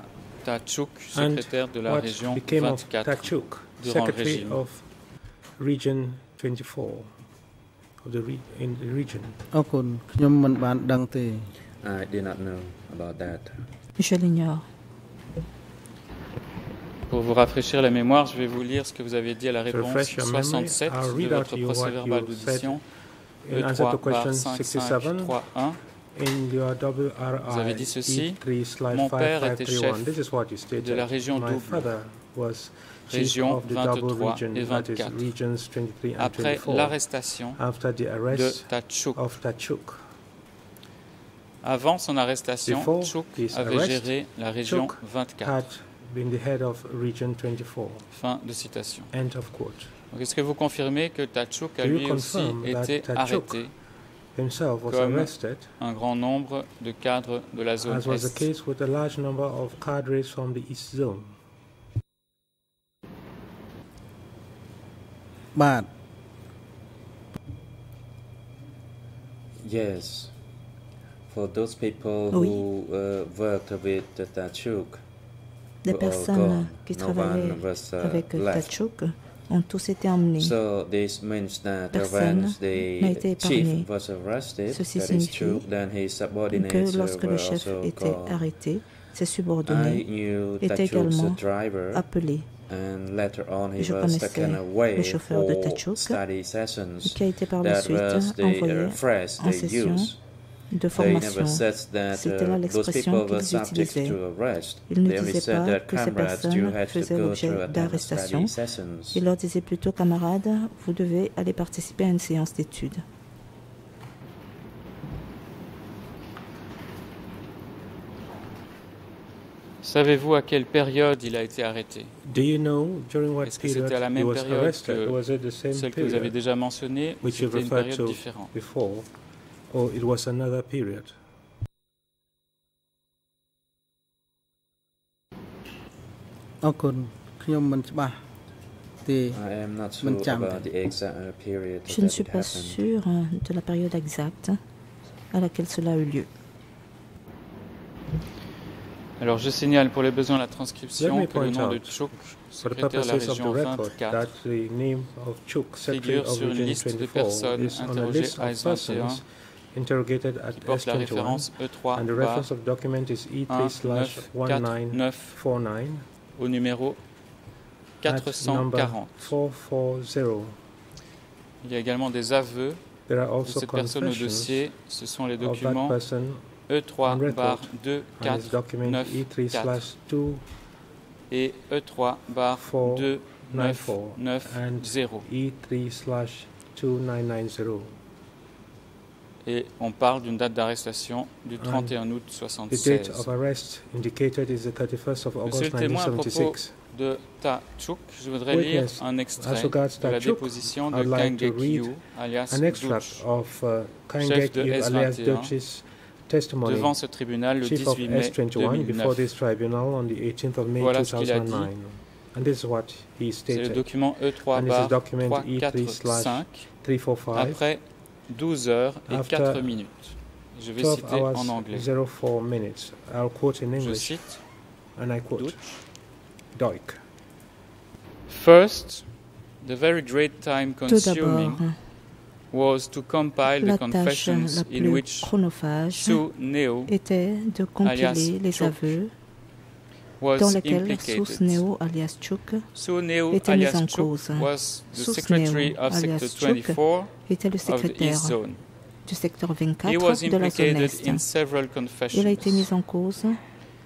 S4: Tachuk,
S7: And
S4: secrétaire de la
S7: what
S4: région
S7: became of
S4: 24
S7: Tachuk,
S4: durant le
S7: secretary
S4: régime
S7: of region 24 of the re- in the region?
S1: អរគុណខ្ញុំមិនបានដឹងទេ
S9: I did not know about that.
S8: Je l'ignore.
S4: Pour vous rafraîchir la mémoire, je vais vous lire ce que vous aviez dit à la réponse
S7: refresh your memory,
S4: 67
S7: I'll
S4: de
S7: read out
S4: votre
S7: to you
S4: procès
S7: what
S4: verbal
S7: you
S4: d'audition
S7: In answer to
S4: E3 bar
S7: question
S4: 55
S7: 67,
S4: 3.1.
S7: in your
S4: Vous avez dit
S7: WRI
S4: ceci,
S7: E3 slide
S4: Mon père était
S7: 5531,
S4: chef
S7: this is what you stated.
S4: de la région
S7: My
S4: double,
S7: father was chief
S4: région
S7: of the double
S4: 23
S7: region,
S4: et
S7: that is
S4: 24.
S7: regions 23 and
S4: Après
S7: 24.
S4: l'arrestation de
S7: arrest
S4: Tachuk. Avant son arrestation,
S7: his
S4: avait géré la région
S7: Chuk
S4: 24.
S7: had been the head of region 24.
S4: Fin de citation. Donc, Est-ce que vous confirmez que Tachuk a lui aussi été arrêté Comme un grand nombre de cadres de la zone Est
S7: case with a large number of cadres from the East Zone.
S1: បាទ
S9: Yes. For those people
S8: Oui.
S9: who uh, worked with the Tachuk, all
S8: personnes
S9: gone.
S8: qui
S9: no
S8: travaillaient
S9: one was uh,
S8: avec
S9: left.
S8: Tachuk ont tous été emmenés.
S9: So this means that
S8: Personne
S9: when
S8: n'a été
S9: the chief
S8: épargné.
S9: was arrested,
S8: Ceci
S9: that is
S8: signifie
S9: true, then his
S8: que
S9: subordinates
S8: lorsque le chef était
S9: gone.
S8: arrêté, ses
S9: I
S8: subordonnés
S9: knew
S8: étaient également
S9: driver,
S8: appelés.
S9: And later on he
S8: Je
S9: was
S8: connaissais
S9: taken away
S8: le chauffeur de Tachuk, qui a été par la
S9: That
S8: suite envoyé en
S9: they
S8: session de formation. C'était
S9: uh,
S8: là l'expression qu'ils utilisaient. Ils ne disaient pas que ces personnes faisaient
S9: go
S8: l'objet
S9: through a
S8: d'arrestation.
S9: study sessions.
S8: Il leur disait plutôt, camarades, vous devez aller participer à une séance d'études.
S4: Savez-vous à quelle période il a été arrêté?
S7: You know
S4: Est-ce que c'était à la même période que celle que vous avez déjà mentionnée ou c'était une période différente?
S7: before, or it was another period?
S8: Je ne suis pas sûr euh, de la période exacte à laquelle cela a eu lieu.
S4: Alors je signale pour les besoins de la transcription que le nom de
S7: the
S4: secrétaire de la région
S7: record,
S4: 24,
S7: that the name of Chuk, Secretary
S4: figure sur une liste de
S7: 24,
S4: personnes interrogées à
S7: of persons
S4: S21
S7: interrogated at
S4: qui porte la
S7: S21,
S4: référence E3
S7: and the
S4: bar
S7: reference of document is
S4: 1
S7: E3 slash
S4: 9 4 9
S7: 1949
S4: au numéro
S7: at number
S4: 440.
S7: 440.
S4: Il y a également des aveux
S7: There are
S4: de
S7: also
S4: cette personne au dossier. Ce sont les documents E3
S7: on
S4: bar
S7: record
S4: 2
S7: and his
S4: 4
S7: document
S4: 9
S7: E3
S4: 4
S7: slash 2
S4: et E3 bar
S7: 4
S4: 2 9
S7: 94
S4: 9
S7: and
S4: 0.
S7: E3 slash 2990.
S4: Et on parle d'une date d'arrestation du 31 août
S7: The date
S4: 76.
S7: of arrest indicated is the 31st of
S4: Monsieur
S7: August
S4: le témoin, à propos
S7: 1976.
S4: de Ta Chuk, je voudrais lire un extrait de la déposition de Kangek Yu, alias Duch,
S7: uh,
S4: chef de
S7: Yu alias
S4: S21,
S7: Duchess testimony
S4: devant ce tribunal le
S7: chief of
S4: 18 mai
S7: S21 before
S4: 2009.
S7: this tribunal on the 18th of May
S4: Voilà ce qu'il a dit.
S7: 2009. And this is what he
S4: C'est le
S7: stated.
S4: document E3
S7: And this is
S4: bar
S7: document E3 slash
S4: 345
S7: 345
S4: après 12 heures et
S7: After
S4: 4 minutes. Je vais
S7: 12
S4: citer en anglais.
S7: 04 minutes. I'll quote in
S4: Je
S7: English
S4: cite
S7: and I quote
S4: Deutsch.
S7: Deutsch.
S4: First, the very great time
S8: Tout
S4: consuming
S8: la tâche
S4: confessions
S8: la
S4: in
S8: plus
S4: which
S8: chronophage était de compiler les aveux
S4: was
S8: dans lesquels. Sousneo alias Chuk était mis en cause.
S4: of
S8: alias Chuk
S4: 24
S8: était le secrétaire du secteur
S4: He
S8: 24
S4: was
S8: de la zone Est. Il a été mis en cause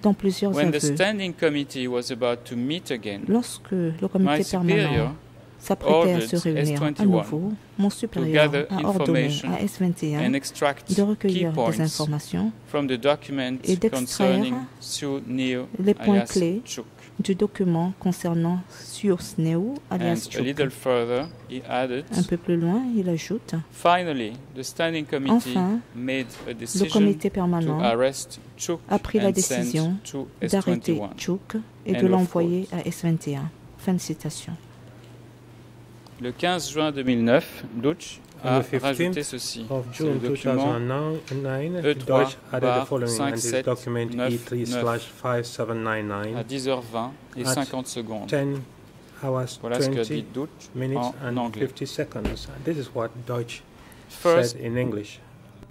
S8: dans plusieurs
S4: When the
S8: aveux.
S4: standing committee was about to meet again,
S8: Lorsque le comité permanent s'apprêtait à se réunir à
S4: S21
S8: nouveau, mon supérieur a ordonné à S21
S4: and extract
S8: de recueillir des informations et d'extraire les points clés du document concernant Siosneu
S4: And
S8: alias
S4: further, he added,
S8: Un peu plus loin, il ajoute
S4: finally, the standing committee
S8: Enfin,
S4: made a
S8: le comité permanent a pris la décision d'arrêter
S4: S21.
S8: Chuk et de l'envoyer à S21. Fin de citation.
S4: Le 15 juin 2009, Deutsch
S7: On
S4: a
S7: the 15th
S4: rajouté ceci. C'est le
S7: June
S4: document
S7: 2009,
S4: E3
S7: Deutsch added
S4: bar
S7: the following, and this
S4: 57
S7: document
S4: neuf
S7: E3
S4: neuf.
S7: slash
S4: à
S7: 5799,
S4: 10h20 et
S7: At
S4: 50 secondes.
S7: 10 hours
S4: Voilà ce que dit
S7: 20
S4: Deutsch
S7: minutes
S4: en
S7: and
S4: anglais.
S7: 50 seconds. This is what Deutsch
S4: First
S7: said in English.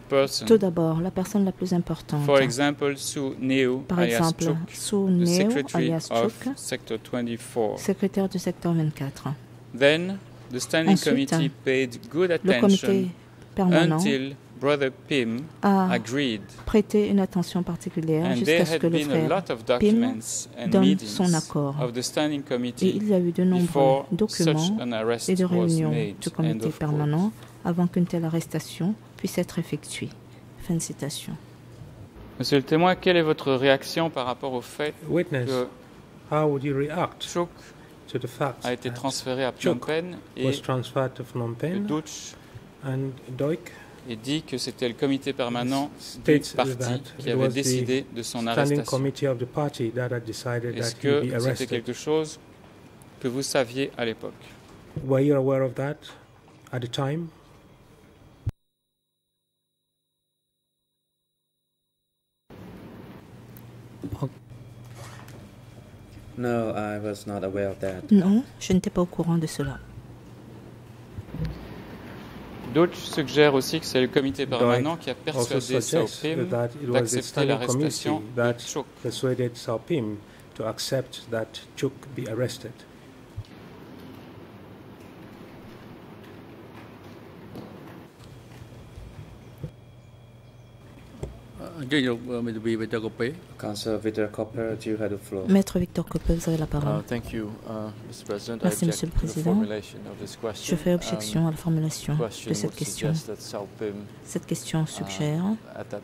S4: person,
S8: Tout d'abord, la personne la plus importante.
S4: for example, Su Neo
S8: Par exemple,
S4: Chuk, the
S8: Souneo
S4: secretary
S8: alias
S4: of
S8: Chuk,
S4: Sector 24.
S8: secrétaire du secteur 24.
S4: Then the standing
S8: Ensuite,
S4: committee paid good
S8: Le
S4: attention
S8: comité permanent
S4: until Brother Pim
S8: a
S4: agreed.
S8: prêté une attention particulière
S4: And
S8: jusqu'à
S4: there
S8: ce
S4: had
S8: que le
S4: been a
S8: frère
S4: lot of documents and
S8: donne
S4: meetings
S8: son accord.
S4: of the standing
S8: Et
S4: committee
S8: il y a eu de nombreux
S4: before such
S8: documents
S4: an arrest
S8: et de
S4: was
S8: réunions
S4: made.
S8: du comité permanent avant qu'une telle arrestation puisse être effectuée. Fin de citation.
S4: Monsieur le témoin, quelle est votre réaction par rapport au fait
S7: Witness,
S4: que
S7: how would you react?
S4: A été transféré à Phnom Penh et
S7: and Deutsch
S4: est dit que c'était le comité permanent du parti qui
S7: it
S4: avait décidé de son arrestation. Est-ce que c'était quelque chose que vous saviez à l'époque
S7: Were you aware of that at the time?
S9: No, I was not aware of that.
S8: Non, je n'étais pas au courant de cela.
S4: D'autres suggèrent aussi que c'est le comité permanent qui a persuadé Sao Pim
S7: that it was the
S4: d'accepter l'arrestation de
S7: that
S4: Chuk.
S7: persuaded Salpim to accept that Chuk be arrested.
S9: Councillor Victor Copper, you had the floor.
S8: Maître Victor Coppel, vous avez la parole.
S10: Uh, thank you, uh, Mr. President. I
S8: Merci, Monsieur le
S10: to the
S8: Président.
S10: formulation of this question.
S8: Je fais objection
S10: Um,
S8: à la formulation de cette question. Cette question suggère,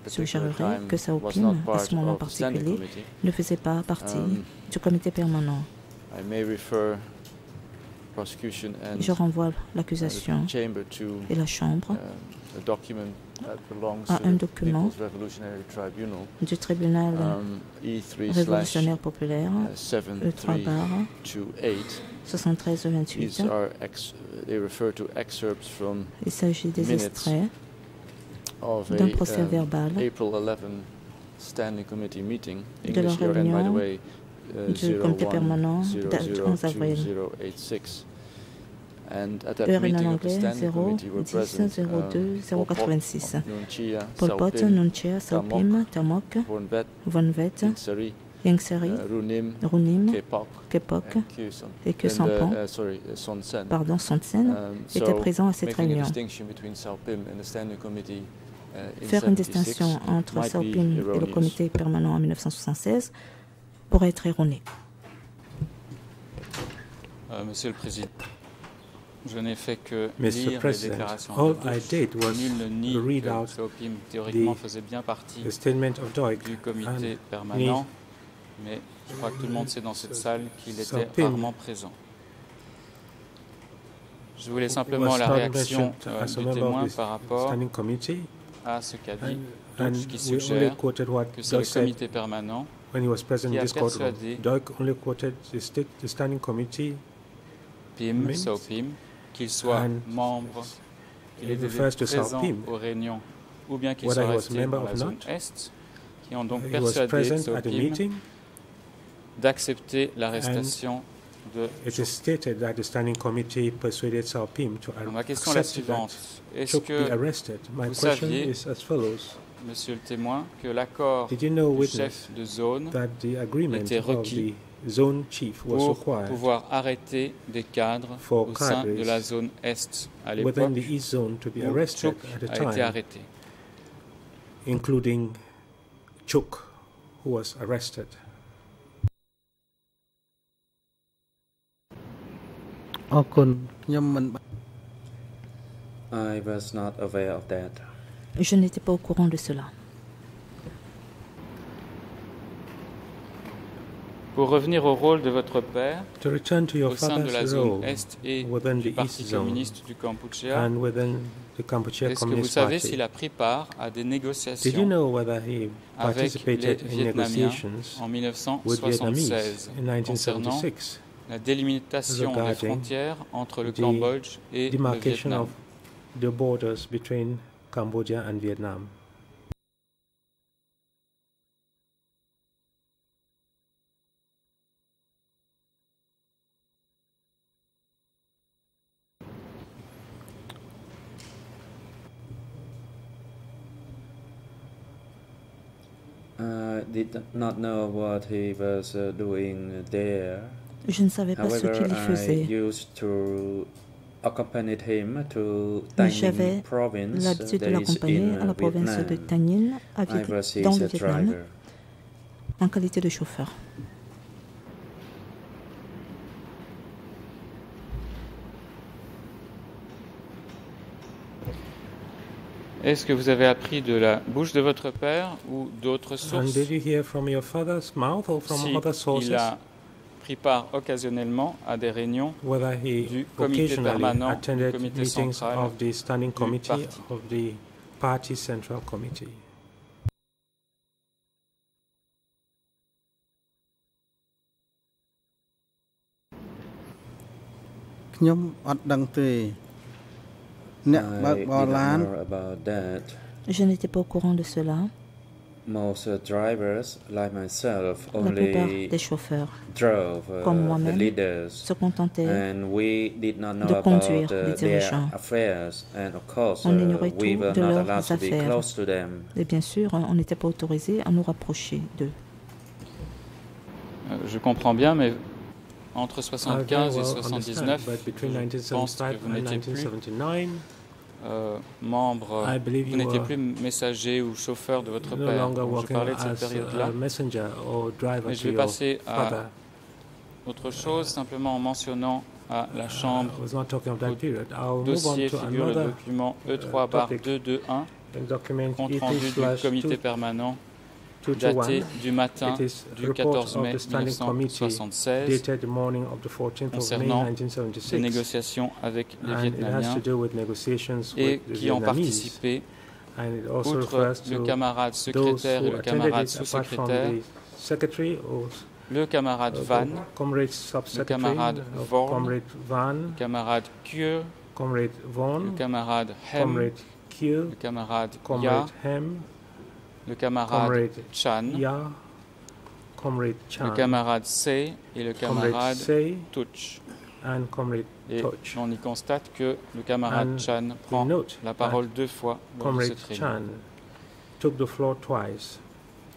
S8: suggérerait que Sao
S10: was
S8: Pim,
S10: not
S8: à ce moment particulier, ne faisait pas partie
S10: Um,
S8: du comité permanent.
S10: I may refer prosecution and
S8: Je renvoie
S10: uh,
S8: l'accusation
S10: the chamber to
S8: et la Chambre à
S10: to
S8: un document du tribunal
S10: um, E3 slash
S8: révolutionnaire populaire
S10: uh, 7
S8: E3 bar
S10: to 8.
S8: 73 28.
S10: These are ex- they refer to excerpts from
S8: Il s'agit des extraits d'un procès
S10: um,
S8: verbal
S10: April 11 standing committee meeting.
S8: de la réunion
S10: uh,
S8: du comité permanent date 11 avril.
S10: 002086. And at that
S8: Heure
S10: meeting
S8: en
S10: of the
S8: anglais
S10: standing
S8: 0
S10: committee were
S8: 10
S10: present
S8: 02
S10: um, Pol Pot,
S8: 086.
S10: Nunchia,
S8: Pol Pot, Nunchia, Saupim, Tamok,
S10: Vonvet,
S8: Von Vet,
S10: uh, Runim, Kepok,
S8: et que
S10: uh,
S8: Sampan,
S10: uh,
S8: pardon, Sonsen,
S10: Um,
S8: étaient présents à cette
S10: making a
S8: réunion.
S10: distinction between Saupim and the standing committee, in
S8: Faire une
S10: 76
S8: distinction entre Saupim et le comité permanent en 1976 pourrait être erronée.
S4: Euh, Monsieur le Président, je n'ai fait que
S7: Mr.
S4: lire les
S7: President,
S4: déclarations
S7: all
S4: de
S7: I did was
S4: Nul ne nie
S7: read
S4: que
S7: out
S4: Saupim théoriquement
S7: the-
S4: faisait bien partie
S7: The statement of Doig
S4: du comité permanent, mais je crois que tout le monde sait dans cette salle qu'il était rarement présent. Je voulais simplement la réaction euh, du témoin par rapport à ce qu'a dit
S7: and
S4: qui suggère que c'est le comité permanent
S7: when he was present in
S4: a
S7: this courtroom.
S4: persuadé
S7: Doug only quoted the, state, the standing committee
S4: PIM,
S7: Mint.
S4: SOPIM, qu'il soit membre, qu'il ait
S7: it
S4: été
S7: refers to
S4: présent aux réunions, ou bien qu'il soit resté dans la zone. Est, qui ont donc persuadé SOPIM d'accepter l'arrestation de
S7: It is stated that the standing committee persuaded SOPIM to ar-
S4: Ma question est la suivante. Est-ce que
S7: arrested? My
S4: vous
S7: question
S4: saviez,
S7: is as follows.
S4: monsieur le témoin, que l'accord
S7: Did you know,
S4: du chef de zone
S7: that the agreement
S4: était
S7: of
S4: requis
S7: the Zone Chief was
S4: pour
S7: hein.
S4: pouvoir arrêter des cadres au sein de la zone Est à
S7: the East Zone to be arrested
S4: arrêté.
S9: I was not aware of that.
S8: Je n'étais pas au courant de cela.
S4: Pour revenir au rôle de votre père
S7: To return to your
S4: au sein de la zone Est et du
S7: the
S4: Parti communiste du Kampuchea, est-ce que vous savez s'il a pris part à des
S7: Did you
S4: négociations
S7: know whether he
S4: avec les
S7: participated in
S4: Vietnamiens
S7: negotiations
S4: en
S7: with Vietnamese
S4: 1976
S7: in
S4: concernant
S7: 1976?
S4: la délimitation des frontières entre le Cambodge et le
S7: demarcation
S4: Vietnam?
S7: of the borders between Cambodia and Vietnam?
S9: I did not know what he was uh, doing there.
S8: Je ne savais pas ce qu'il y
S9: I
S8: faisait.
S9: used to accompany him to
S8: Mais
S9: Taining
S8: j'avais
S9: province
S8: l'habitude de l'accompagner
S9: in
S8: à la province de
S9: Vietnam.
S8: Nguyen, à Viet- dans le Vietnam,
S9: driver.
S8: en qualité de chauffeur.
S4: Est-ce que vous avez appris de la bouche de votre père ou d'autres
S7: And
S4: sources
S7: did you hear from your father's mouth or from
S4: si
S7: other sources
S4: il a pris part occasionnellement à des réunions
S7: whether he
S4: du comité
S7: occasionally
S4: permanent du
S7: attended
S4: comité
S7: meetings
S4: central
S7: of the standing
S4: du
S7: committee
S4: parti.
S7: of the party central committee?
S1: "ខ្ញុំអត់ដឹងទេ
S8: je n'étais pas au courant de cela.
S9: Most uh, drivers, like myself,
S8: La plupart
S9: only
S8: des chauffeurs
S9: drove uh,
S8: comme
S9: the
S8: moi-même,
S9: leaders,
S8: se contentaient
S9: and we did not know
S8: de
S9: about
S8: conduire
S9: uh,
S8: les
S9: their
S8: dirigeants.
S9: affairs. And of course,
S8: On
S9: uh,
S8: ignorait
S9: we
S8: tout
S9: were
S8: de
S9: not
S8: leurs
S9: allowed to be
S8: affaires.
S9: close to them.
S8: Et bien sûr, on n'était pas autorisé à nous rapprocher d'eux.
S4: Euh, Je comprends bien, mais entre
S7: I very
S4: 75 et
S7: well
S4: 79,
S7: understand, but between
S4: je pense que
S7: 1975
S4: vous n'étiez plus
S7: 1979,
S4: euh, membre, vous n'étiez plus messager ou chauffeur de votre père. Donc, je parlais de cette période-là. Mais je vais passer à autre chose, simplement en mentionnant à la Chambre au dossier figure le document
S7: uh,
S4: E3
S7: topic.
S4: 221,
S7: in document E
S4: compte rendu du
S7: E3
S4: comité permanent daté
S7: 221
S4: du matin du
S7: report
S4: 14
S7: of
S4: mai
S7: the standing committee
S4: 1976
S7: dated the morning of the 14th of May
S4: concernant les
S7: 1976
S4: négociations avec les Vietnamiens et qui ont participé, outre le camarade secrétaire et
S7: who
S4: le camarade sous-secrétaire, le camarade
S7: uh,
S4: Van,
S7: subsecretary
S4: camarade
S7: Van.
S4: Le camarade Kieu, le
S7: Vaughan.
S4: Camarade Hem, le camarade Ya, le camarade
S7: comrade
S4: Chan, le camarade Say et le camarade Touch.
S7: and comrade
S4: Et on y constate que le camarade Chan prend la parole deux fois lors de cette réunion.
S7: Chan took the floor twice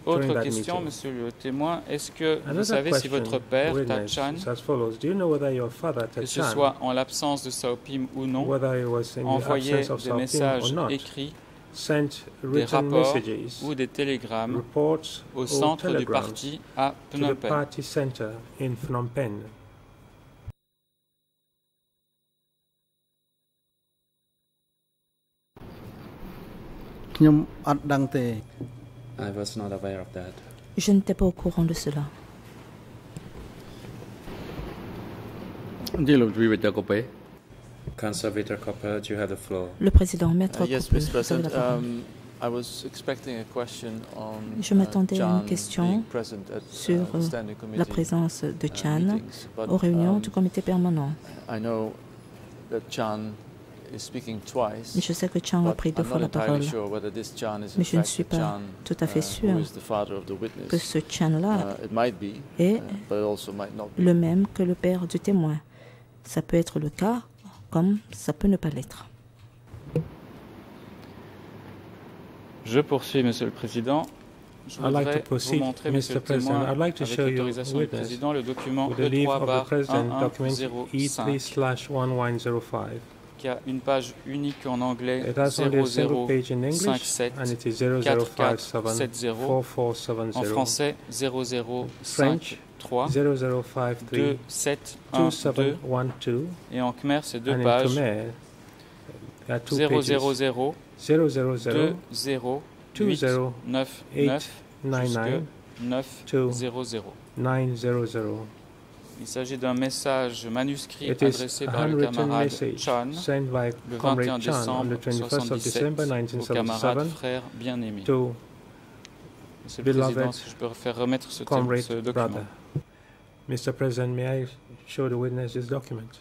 S7: during
S4: Autre question, monsieur le témoin, est-ce que vous savez si votre père, Tachan, que ce soit en l'absence de Saopim ou non, envoyait des messages écrits, des rapports ou des télégrammes au centre du parti à
S7: Phnom Penh.
S8: Je n'étais pas au courant de cela.
S11: Dis-le,
S9: Conservator Copper, you have the floor?
S8: Le président, maître
S10: Uh, yes, Mr. President. Um, I was expecting a question on
S8: Je m'attendais
S10: uh,
S8: à une question
S10: uh,
S8: sur
S10: committee,
S8: la présence de
S10: uh,
S8: Chan
S10: meetings, but,
S8: aux réunions
S10: um,
S8: du comité permanent.
S10: I know that Chan is speaking twice.
S8: Je sais que Chan a pris deux
S10: I'm
S8: fois
S10: not
S8: la
S10: entirely
S8: parole.
S10: sure whether this Chan is in
S8: Mais je ne suis pas
S10: Chan,
S8: tout à fait
S10: uh,
S8: sûr que ce Chan-là
S10: Uh, it might be,
S8: est
S10: uh, but it also might not be.
S8: le même que le père du témoin. Ça peut être le cas, comme ça peut ne pas l'être.
S4: Je poursuis, Monsieur le Président. Je
S7: I'd like
S4: voudrais
S7: to proceed,
S4: vous montrer,
S7: Mr.
S4: Monsieur le
S7: I'd like to
S4: avec
S7: show you
S4: l'autorisation du Président, le document
S7: With the leave of the President, document
S4: E3-1105,
S7: E3/1105.
S4: qui a une page unique en anglais
S7: It has only a single page in English
S4: 0057
S7: and it is
S4: 4470
S7: 0057
S4: en
S7: 4470.
S4: français
S7: French
S4: 0053
S7: 0053
S4: 2712
S7: 2712
S4: et en Khmer c'est deux pages
S7: Khmer there are two
S4: 000
S7: pages
S4: 0
S7: 000
S4: 20 8
S7: 20
S4: 9
S7: 8
S4: 9
S7: 99
S4: 9
S7: 2
S4: 0 0.
S7: 900.
S4: Il s'agit d'un message manuscrit
S7: It
S4: adressé par le camarade Chan
S7: sent by
S4: le 21
S7: Comrade Chan on
S4: décembre
S7: the 21st of
S4: 77
S7: December
S4: au camarade
S7: 1977
S4: frère bien-aimé. Monsieur le Président, si je peux faire remettre ce, ce document.
S7: brother. Mr. President, may I show the witness this document?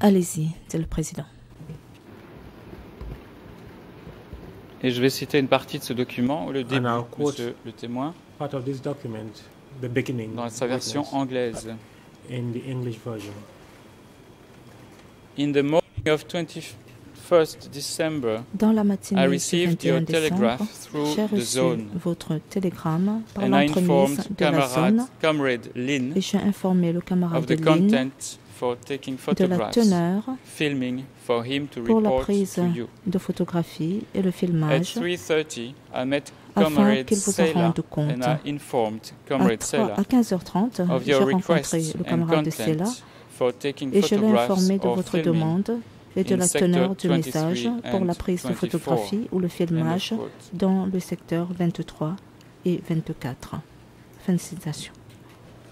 S8: Allez-y, dit le président.
S4: Et je vais citer une partie de ce document, le début, le témoin,
S7: part of this document, the
S4: dans sa version anglaise.
S7: In the
S4: morning of 20
S8: dans la matinée
S4: I
S8: du
S4: received
S8: 21
S4: your telegraph
S8: décembre,
S4: through
S8: j'ai reçu votre télégramme par l'entremise de la
S4: camarade,
S8: zone et j'ai informé le camarade
S4: of the
S8: Lin
S4: content for taking
S8: de la teneur
S4: filming for him to
S8: pour la prise de photographies et le
S4: At
S8: filmage
S4: 3.30, I met
S8: afin qu'il vous en rende compte. À,
S4: Comrade
S8: 3
S4: Sela
S8: à 15h30,
S4: of
S8: j'ai rencontré le camarade Sela et je l'ai informé de votre demande et de
S4: in
S8: la
S4: sector
S8: teneur du
S4: 23
S8: message pour la prise de
S4: 24.
S8: photographie ou le filmage dans le secteur 23 et 24. Fin de citation.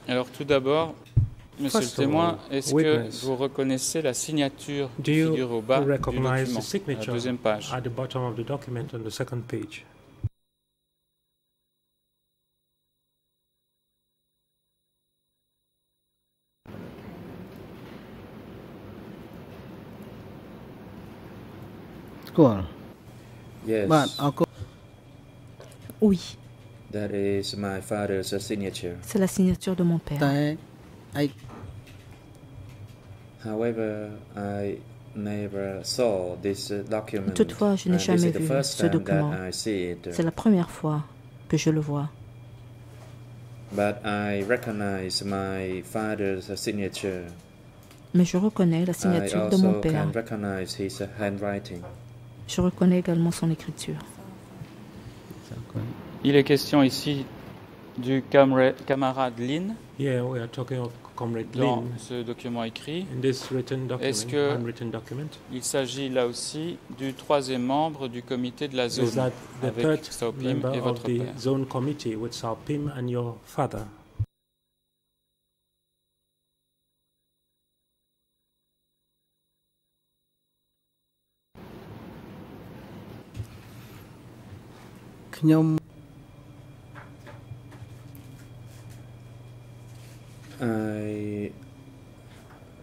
S4: Alors tout d'abord, Monsieur le témoin, est-ce que vous reconnaissez la signature qui figure au bas du document,
S7: the
S4: à la deuxième page
S7: at the bottom of the document on the second page?
S8: Oui.
S9: That is my father's signature.
S8: C'est la signature de mon père.
S9: However, I never saw this document.
S8: Toutefois, je n'ai jamais vu ce document. C'est la première fois que je le vois.
S9: But I recognize my father's signature.
S8: Mais je reconnais la signature de mon père. Je reconnais également son écriture.
S4: Il est question ici du camarade Lin
S7: Yeah, we are talking of Comrade
S4: dans
S7: Lin.
S4: ce document écrit.
S7: In this written
S4: Est-ce
S7: document,
S4: que
S7: document,
S4: il s'agit là aussi du troisième membre du comité de la
S7: is
S4: zone
S7: that the
S4: avec
S7: third
S4: Saopim
S7: member
S4: et
S7: of
S4: votre
S7: the
S4: père
S7: zone committee with Sao Pim and your father? "
S9: I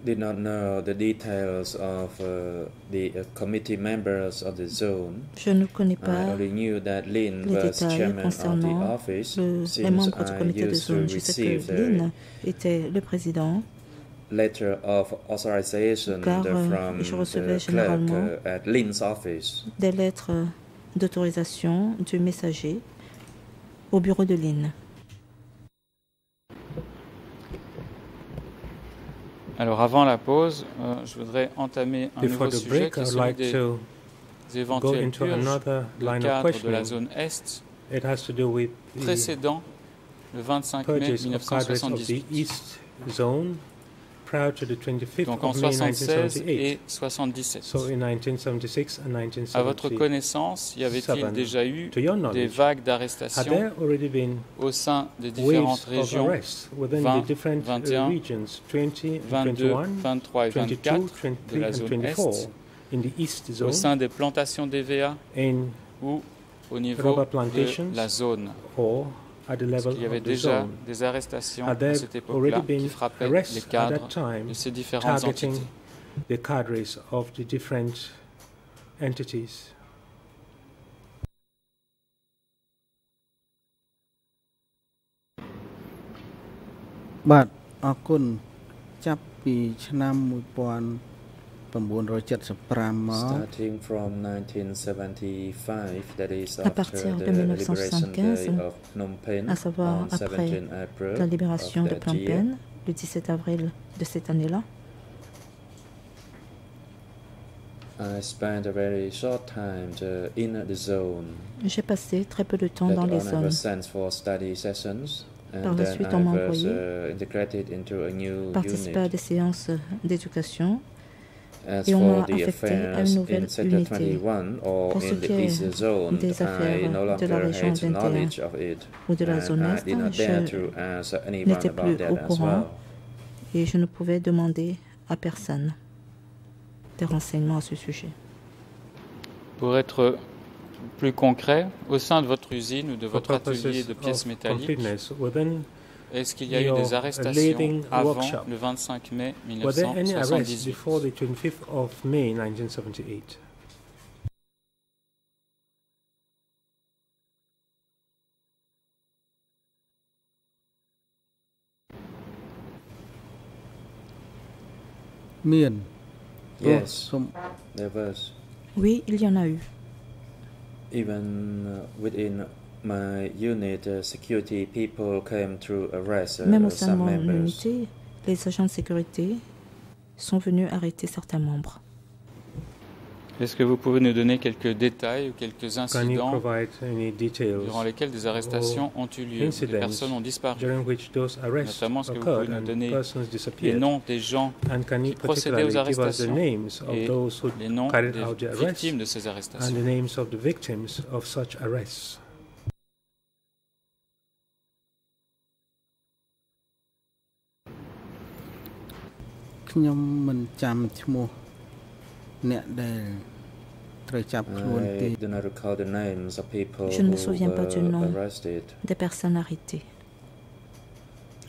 S9: did not know the details of uh, the uh, committee members of the zone.
S8: Je ne connais
S9: I
S8: pas
S9: only knew that Lin
S8: les
S9: was
S8: détails
S9: chairman of the
S8: concernant
S9: office
S8: le- les
S9: since
S8: membres du
S9: I
S8: comité de
S9: used to
S8: zone. Je sais
S9: receive
S8: que
S9: the
S8: Lynn était le président,
S9: letter of authorization
S8: Car,
S9: the-
S8: euh,
S9: from
S8: je recevais
S9: the clerk
S8: généralement
S9: uh, at Lin's office.
S8: des lettres d'autorisation du messager au bureau de Lynn.
S4: Alors avant la pause, euh, je voudrais entamer un
S7: Before
S4: nouveau sujet
S7: break,
S4: qui est celui
S7: like
S4: des
S7: to go
S4: éventuelles
S7: into
S4: purges
S7: another
S4: de cadre de la zone Est
S7: It has to do with the
S4: précédant le 25 mai
S7: purchase of cadres of the
S4: 1978. Donc en
S7: of May
S4: 76
S7: 1978.
S4: et 77.
S7: So in 1976 and
S4: À votre
S7: 1977,
S4: connaissance, y avait-il déjà eu des vagues d'arrestations au sein des différentes régions?
S7: arrests within
S4: 20,
S7: the different uh,
S4: 21,
S7: regions 20 and
S4: 22,
S7: 21,
S4: 23 et
S7: 22,
S4: 24 de
S7: 23
S4: la zone
S7: 24
S4: Est,
S7: in the east
S4: au sein des plantations d'EVA
S7: in
S4: ou au niveau de la zone
S7: at the
S4: Parce
S7: level
S4: qu'il y avait
S7: of the
S4: déjà
S7: zone.
S4: des arrestations
S7: Had
S4: à
S7: there
S4: cette époque-là
S7: already
S4: qui
S7: been
S4: frappaient
S7: arrests
S4: les
S7: at that
S4: cadres
S7: time
S4: de ces différentes
S7: targeting
S4: entités.
S7: the cadres of the different entities?
S1: ။បាទអរគុណចាប់ពីឆ្នាំ1975មក
S9: Starting from 1975, that is
S8: À partir de
S9: the liberation
S8: 1975,
S9: day of Phnom Penh
S8: à savoir après
S9: 17 April
S8: la libération de Phnom Penh le 17 avril de cette année-là.
S9: I spent a very short time to- in the zone.
S8: J'ai passé très peu de temps dans les zones.
S9: was sent for study sessions, and
S8: Par la suite, on m'a envoyé
S9: uh,
S8: Participer à des séances d'éducation
S9: As
S8: et on
S9: for
S8: m'a
S9: the
S8: affecté à
S9: affairs
S8: une nouvelle
S9: in Sector
S8: unité.
S9: 21 or
S8: Pour ce
S9: in
S8: qui
S9: the
S8: est des affaires
S9: no
S8: de la région
S9: had
S8: 21
S9: knowledge of it,
S8: ou de la zone
S9: I
S8: Est, je
S9: to ask anyone
S8: n'étais
S9: about
S8: plus
S9: that
S8: au
S9: as
S8: courant
S9: well.
S8: et je ne pouvais demander à personne des renseignements à ce sujet.
S4: Pour être plus concret, au sein de votre usine ou de votre atelier de pièces métalliques, est-ce qu'il y a eu des arrestations avant le 25 mai 1978
S8: Oui, il y en a eu.
S9: Even uh, within my unit, uh, security people came to arrest uh,
S8: Même au sein de
S9: some
S8: mon
S9: members.
S8: unité, les agents de sécurité sont venus arrêter certains membres.
S4: Est-ce que vous pouvez nous donner quelques détails ou quelques
S7: Can you
S4: incidents
S7: provide any details
S4: durant lesquels des arrestations ont eu lieu, où des personnes ont disparu
S7: during which those arrests
S4: Notamment, est-ce que vous pouvez nous
S7: and
S4: donner les noms des gens qui procédaient aux arrestations
S7: names of
S4: et
S7: those who
S4: les noms des victimes de ces arrestations
S7: the names of the victims of such arrests?
S1: ။ ខ្ញុំមិនចាំឈ្មោះអ្នកដែលត្រូវចាប់ខ្លួនទេ
S9: I do not recall the names of people
S8: Je ne me
S9: who
S8: souviens pas du
S9: were
S8: nom.
S9: arrested.
S8: Des personnes arrêtées.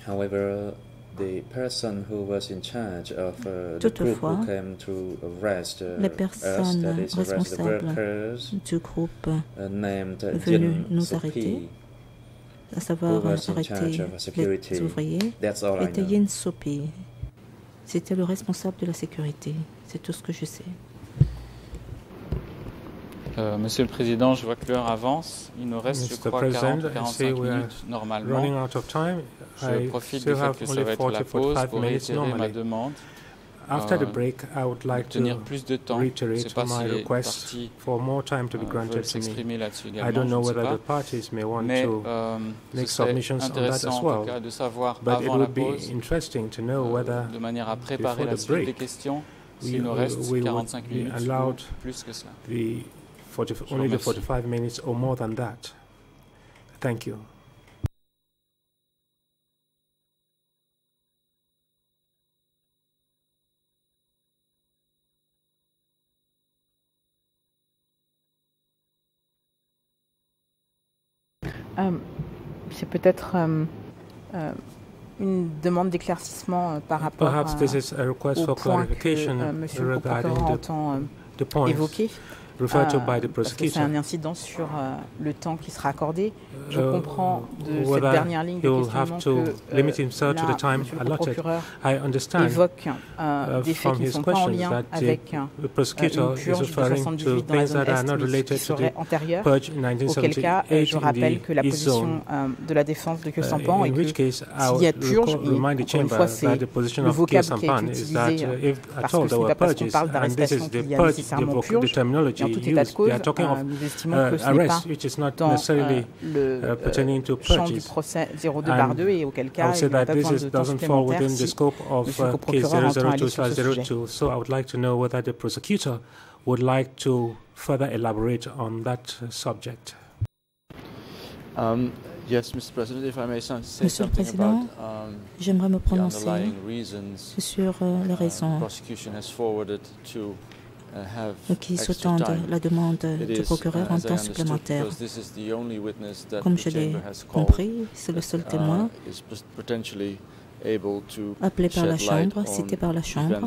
S9: However, the person who was in charge of uh, the group
S8: Toutefois,
S9: who came to arrest uh,
S8: les
S9: us,
S8: personnes
S9: that is, arrest the
S8: responsables
S9: workers,
S8: du groupe,
S9: uh, named uh,
S8: venus
S9: Jin
S8: nous
S9: Sopi,
S8: arrêter, à
S9: who
S8: savoir
S9: was in
S8: arrêter
S9: charge of security.
S8: les ouvriers,
S9: That's all I
S8: était
S9: know.
S8: Yin Sopi. c'était le responsable de la sécurité. C'est tout ce que je sais.
S4: Euh, Monsieur le Président, je vois que l'heure avance. Il nous reste, je
S7: Mr.
S4: crois,
S7: President,
S4: 40
S7: I
S4: 45
S7: see we are
S4: minutes normalement.
S7: Running out of time.
S4: Je profite du fait que ça va être la
S7: 40,
S4: pause
S7: 45
S4: pour réitérer ma demande.
S7: After the
S4: euh,
S7: break, I would like
S4: Obtenir
S7: to
S4: plus de temps. Je ne sais
S7: reiterate
S4: pas si
S7: my
S4: les
S7: request
S4: parties
S7: for more time to be
S4: euh,
S7: granted
S4: veulent
S7: to me.
S4: s'exprimer là-dessus
S7: I
S4: également.
S7: don't know
S4: je ne sais
S7: whether
S4: pas.
S7: the parties may want
S4: Mais
S7: to
S4: euh, ce
S7: make
S4: serait
S7: submissions on that
S4: intéressant
S7: as
S4: en tout
S7: well.
S4: cas de savoir
S7: But it
S4: avant la
S7: would be
S4: pause,
S7: interesting to know
S4: euh,
S7: whether
S4: de manière à préparer
S7: before
S4: la
S7: the
S4: suite des
S7: break,
S4: questions,
S7: we,
S4: s'il nous reste
S7: we would
S4: 45
S7: be
S4: minutes
S7: allowed
S4: ou plus que cela.
S7: the 40,
S4: vous
S7: only the
S4: remercie.
S7: 45 minutes or more than that. Thank you.
S6: Euh, C'est peut-être euh, euh, une demande d'éclaircissement par rapport
S7: Perhaps
S6: à,
S7: this is a request
S6: au
S7: for
S6: point que
S7: clarification
S6: euh, Monsieur le
S7: regarding the,
S6: entend
S7: the points
S6: évoquer.
S7: Referred to
S6: Euh,
S7: by the
S6: parce que c'est un incident sur euh, le temps qui sera accordé. Je
S7: Uh,
S6: comprends de cette dernière ligne de questionnement que
S7: limit
S6: euh,
S7: himself to
S6: là,
S7: the time
S6: Monsieur le
S7: allotted.
S6: procureur
S7: I understand
S6: évoque euh,
S7: uh,
S6: des faits qui ne sont pas en lien avec euh,
S7: the prosecutor
S6: une
S7: is
S6: purge de
S7: referring to
S6: 78 dans la
S7: things
S6: zone
S7: that are
S6: Est,
S7: not
S6: mais qui
S7: related to
S6: serait
S7: the
S6: antérieure.
S7: purge in
S6: Auquel cas, euh,
S7: 1978
S6: je rappelle que la position euh, de la défense de
S7: Uh,
S6: Kyosampan
S7: in
S6: est que s'il y a purge, et encore une fois, c'est le vocable qui a été
S7: is
S6: utilisé, euh,
S7: uh,
S6: parce que ce n'est pas parce qu'on parle d'arrestation
S7: is
S6: qu'il y a nécessairement purge, en tout état de
S7: use.
S6: cause,
S7: They are talking
S6: euh,
S7: of
S6: nous estimons
S7: uh,
S6: que ce n'est pas
S7: arrest, which is not
S6: dans
S7: necessarily
S6: euh, le
S7: uh, pertaining to
S6: euh, champ du procès 02
S7: And
S6: bar 2 et auquel
S7: I
S6: cas il n'y pas besoin de temps supplémentaire si
S7: scope of
S6: Monsieur le
S7: uh, case
S6: procureur entend aller sur ce sujet.
S7: 002/02. So I would like to know whether the prosecutor would like to further elaborate on that uh, subject.
S10: Um, yes, Mr. President, if I may some- say
S8: Monsieur le Président,
S10: um,
S8: j'aimerais me
S10: the
S8: prononcer sur euh, les
S10: uh,
S8: raisons
S10: uh,
S8: qui
S10: extra
S8: sous-tendent la demande du procureur
S10: uh,
S8: en temps supplémentaire. Comme je l'ai compris, c'est le seul
S10: uh,
S8: témoin appelé par la Chambre, cité par la Chambre,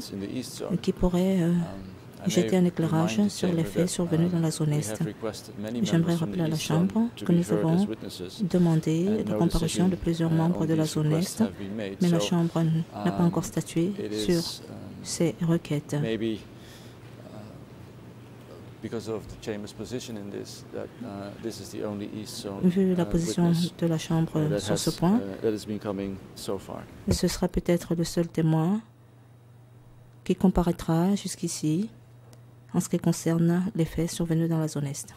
S8: qui pourrait euh,
S10: Um,
S8: jeter un éclairage sur les faits survenus
S10: um,
S8: dans la zone Est. J'aimerais rappeler à la Chambre que nous avons demandé
S10: and
S8: la comparution de plusieurs
S10: uh,
S8: membres de la zone Est, mais la Chambre n'a pas
S10: um,
S8: encore statué sur ces requêtes.
S10: maybe uh, because of the chamber's position in this, that uh, this is the only East Zone
S8: Vu la
S10: uh,
S8: position de la Chambre sur ce point,
S10: uh, that has been coming so far.
S8: ce sera peut-être le seul témoin qui comparaîtra jusqu'ici en ce qui concerne les faits survenus dans la zone Est.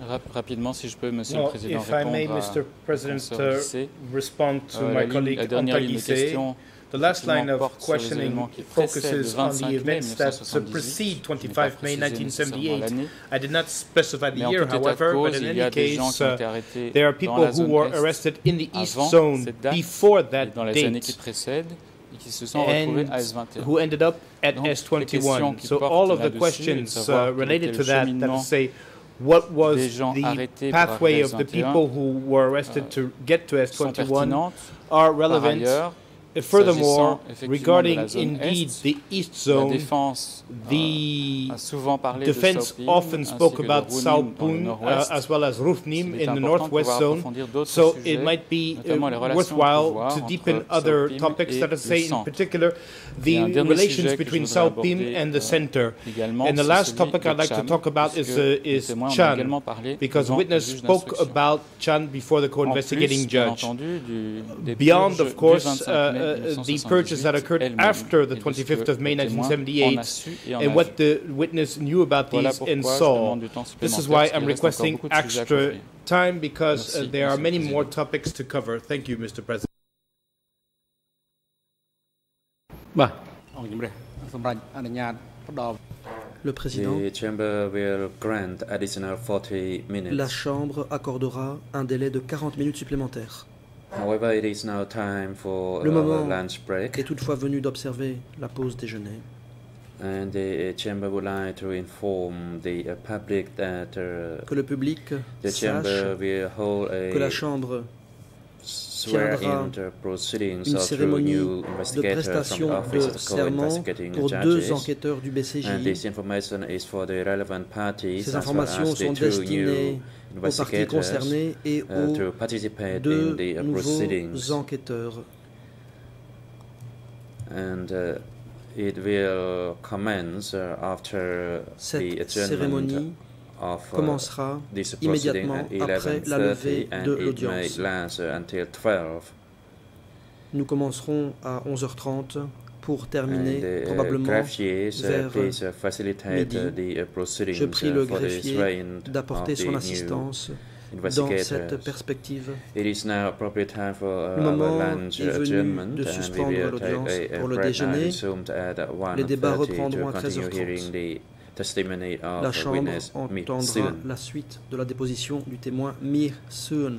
S4: Rap- rapidement, si je peux, Monsieur le Président,
S5: if I may,
S4: répondre à-
S5: Mr. President,
S4: confesseur Guisset.
S5: respond to
S4: Euh,
S5: my
S4: la, ligne- la dernière ligne de questions
S5: The last line
S4: effectivement,
S5: of
S4: porte sur les
S5: questioning
S4: événements qui précèdent le
S5: focuses on
S4: 25
S5: the
S4: mai
S5: events that
S4: 1978.
S5: precede
S4: Je n'ai pas
S5: 25 May
S4: précisé nécessairement
S5: 1978.
S4: l'année.
S5: I did not specify the
S4: Mais en
S5: year,
S4: tout état de
S5: however, but
S4: cause,
S5: in
S4: il y a
S5: any
S4: des gens
S5: case,
S4: qui ont
S5: uh,
S4: été arrêtés
S5: there are
S4: dans
S5: people
S4: la
S5: who
S4: zone
S5: were
S4: Est
S5: arrested in the East
S4: avant
S5: Zone
S4: cette date
S5: before
S4: et
S5: that
S4: dans les années qui
S5: date
S4: précèdent et qui se sont retrouvés à
S5: and
S4: S21.
S5: who ended up at
S4: Donc, les questions
S5: S21.
S4: qui
S5: So
S4: portent
S5: all of the
S4: là-dessus, et de
S5: questions
S4: savoir
S5: uh,
S4: quel
S5: related
S4: était
S5: to
S4: le
S5: that, that
S4: cheminement
S5: is say, what was
S4: des gens
S5: the
S4: arrêtés pour
S5: pathway
S4: arriver à
S5: of the
S4: S21,
S5: people who were arrested to get to
S4: sont
S5: S21
S4: pertinentes.
S5: are
S4: Par
S5: relevant.
S4: Ailleurs,
S5: Uh, Furthermore,
S4: s'agissant effectivement de
S5: regarding
S4: la zone
S5: indeed
S4: Est,
S5: the East
S4: la
S5: Zone,
S4: défense
S5: the
S4: a souvent parlé
S5: defense
S4: de Saupim,
S5: often
S4: ainsi
S5: spoke
S4: que de
S5: about
S4: Runim
S5: South
S4: dans le
S5: Poon uh,
S4: nord-ouest.
S5: as well as Rufnim
S4: Il est
S5: in the
S4: important de
S5: northwest
S4: pouvoir
S5: zone.
S4: approfondir d'autres
S5: So
S4: sujets,
S5: it might be
S4: notamment les
S5: uh,
S4: relations de
S5: worthwhile
S4: pouvoir
S5: to
S4: entre
S5: deepen
S4: South
S5: other
S4: Pim
S5: topics,
S4: et
S5: that is,
S4: le
S5: say in
S4: centre.
S5: particular
S4: Il y a
S5: the
S4: un dernier
S5: relations
S4: sujet que je
S5: between
S4: voudrais
S5: South Pim
S4: aborder,
S5: and the
S4: euh,
S5: center.
S4: également,
S5: And the
S4: c'est
S5: last
S4: celui
S5: topic
S4: de
S5: I'd like to
S4: Cham,
S5: talk about is,
S4: puisque
S5: uh,
S4: le
S5: is
S4: témoin en a
S5: Chan,
S4: également parlé
S5: because
S4: devant le
S5: witness
S4: juge
S5: spoke
S4: d'instruction.
S5: about Chan before the
S4: En
S5: co-investigating
S4: plus, bien
S5: judge.
S4: entendu, du- des
S5: Beyond,
S4: purges
S5: of
S4: du
S5: course,
S4: 25
S5: uh,
S4: mai
S5: euh, euh,
S4: the
S5: purchase that occurred after the 25th of May 1978 and what the witness knew about these and saw. This is why I'm requesting extra time because uh, there are many more topics to cover. Thank you, Mr. President.
S11: Bah.
S3: Le président.
S9: The chamber will grant additional 40 minutes.
S3: La Chambre accordera un délai de 40 minutes supplémentaires.
S9: However, it is now time for
S3: Le moment
S9: lunch break,
S3: est toutefois venu d'observer la pause déjeuner.
S9: and the chamber would like to inform the uh, public that uh,
S3: Que le public
S9: the chamber will hold
S3: que la
S9: a
S3: Chambre
S9: proceedings
S3: une cérémonie
S9: new
S3: de prestation
S9: the Office
S3: de
S9: of
S3: serment pour deux
S9: Judges.
S3: enquêteurs du
S9: And
S3: BCJ.
S9: this information is for the relevant parties
S3: Ces informations sont destinées aux parties
S9: investigators
S3: concernées et
S9: uh,
S3: aux
S9: to participate in
S3: deux
S9: the uh,
S3: nouveaux
S9: proceedings.
S3: enquêteurs.
S9: And uh, it will commence uh, after the
S3: Cette
S9: adjournment
S3: cérémonie
S9: of uh,
S3: commencera
S9: this
S3: immédiatement
S9: at
S3: après la
S9: 11:30
S3: levée de l'audience.
S9: last uh, until 12.
S3: Nous commencerons à 11h30 pour terminer
S9: the uh,
S3: probablement
S9: uh,
S3: vers
S9: please uh,
S3: midi.
S9: uh, the uh, proceedings
S3: Je prie
S9: uh,
S3: le greffier d'apporter son assistance dans cette perspective.
S9: It is now appropriate time for uh,
S3: Le moment
S9: lunch
S3: est venu de suspendre l'audience pour le déjeuner.
S9: uh,
S3: Les débats
S9: 1:30
S3: reprendront
S9: to
S3: à
S9: continue
S3: 13h30.
S9: hearing the testimony of
S3: La
S9: uh,
S3: Chambre entendra la suite de la déposition du témoin Mir Soon.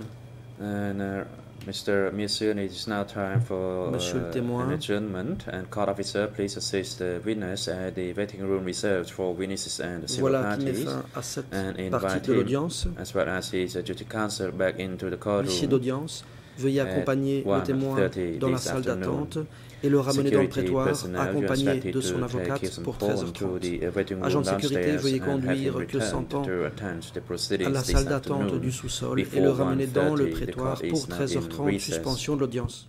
S9: And uh, Mr. Mi Soon, it is now time for
S3: Monsieur le
S9: uh,
S3: témoin.
S9: an adjournment and court officer please assist the witness at the waiting room reserved for witnesses and civil
S3: Voilà qui met
S9: parties
S3: fin à cette
S9: and
S3: partie
S9: invite
S3: de
S9: him
S3: l'audience.
S9: as well as his duty counsel back into the courtroom.
S3: d'audience, veuillez accompagner le témoin
S9: 1:30
S3: dans la
S9: this
S3: salle
S9: afternoon.
S3: d'attente et le ramener dans le prétoire accompagné de son avocate pour
S9: phone to
S3: 13h30.
S9: the waiting room
S3: Agent de sécurité, veuillez conduire
S9: attend the
S3: à la salle d'attente du sous-sol et le ramener dans le
S9: 1:30. The
S3: prétoire pour
S9: now in
S3: 13h30,
S9: recess.
S3: suspension de l'audience.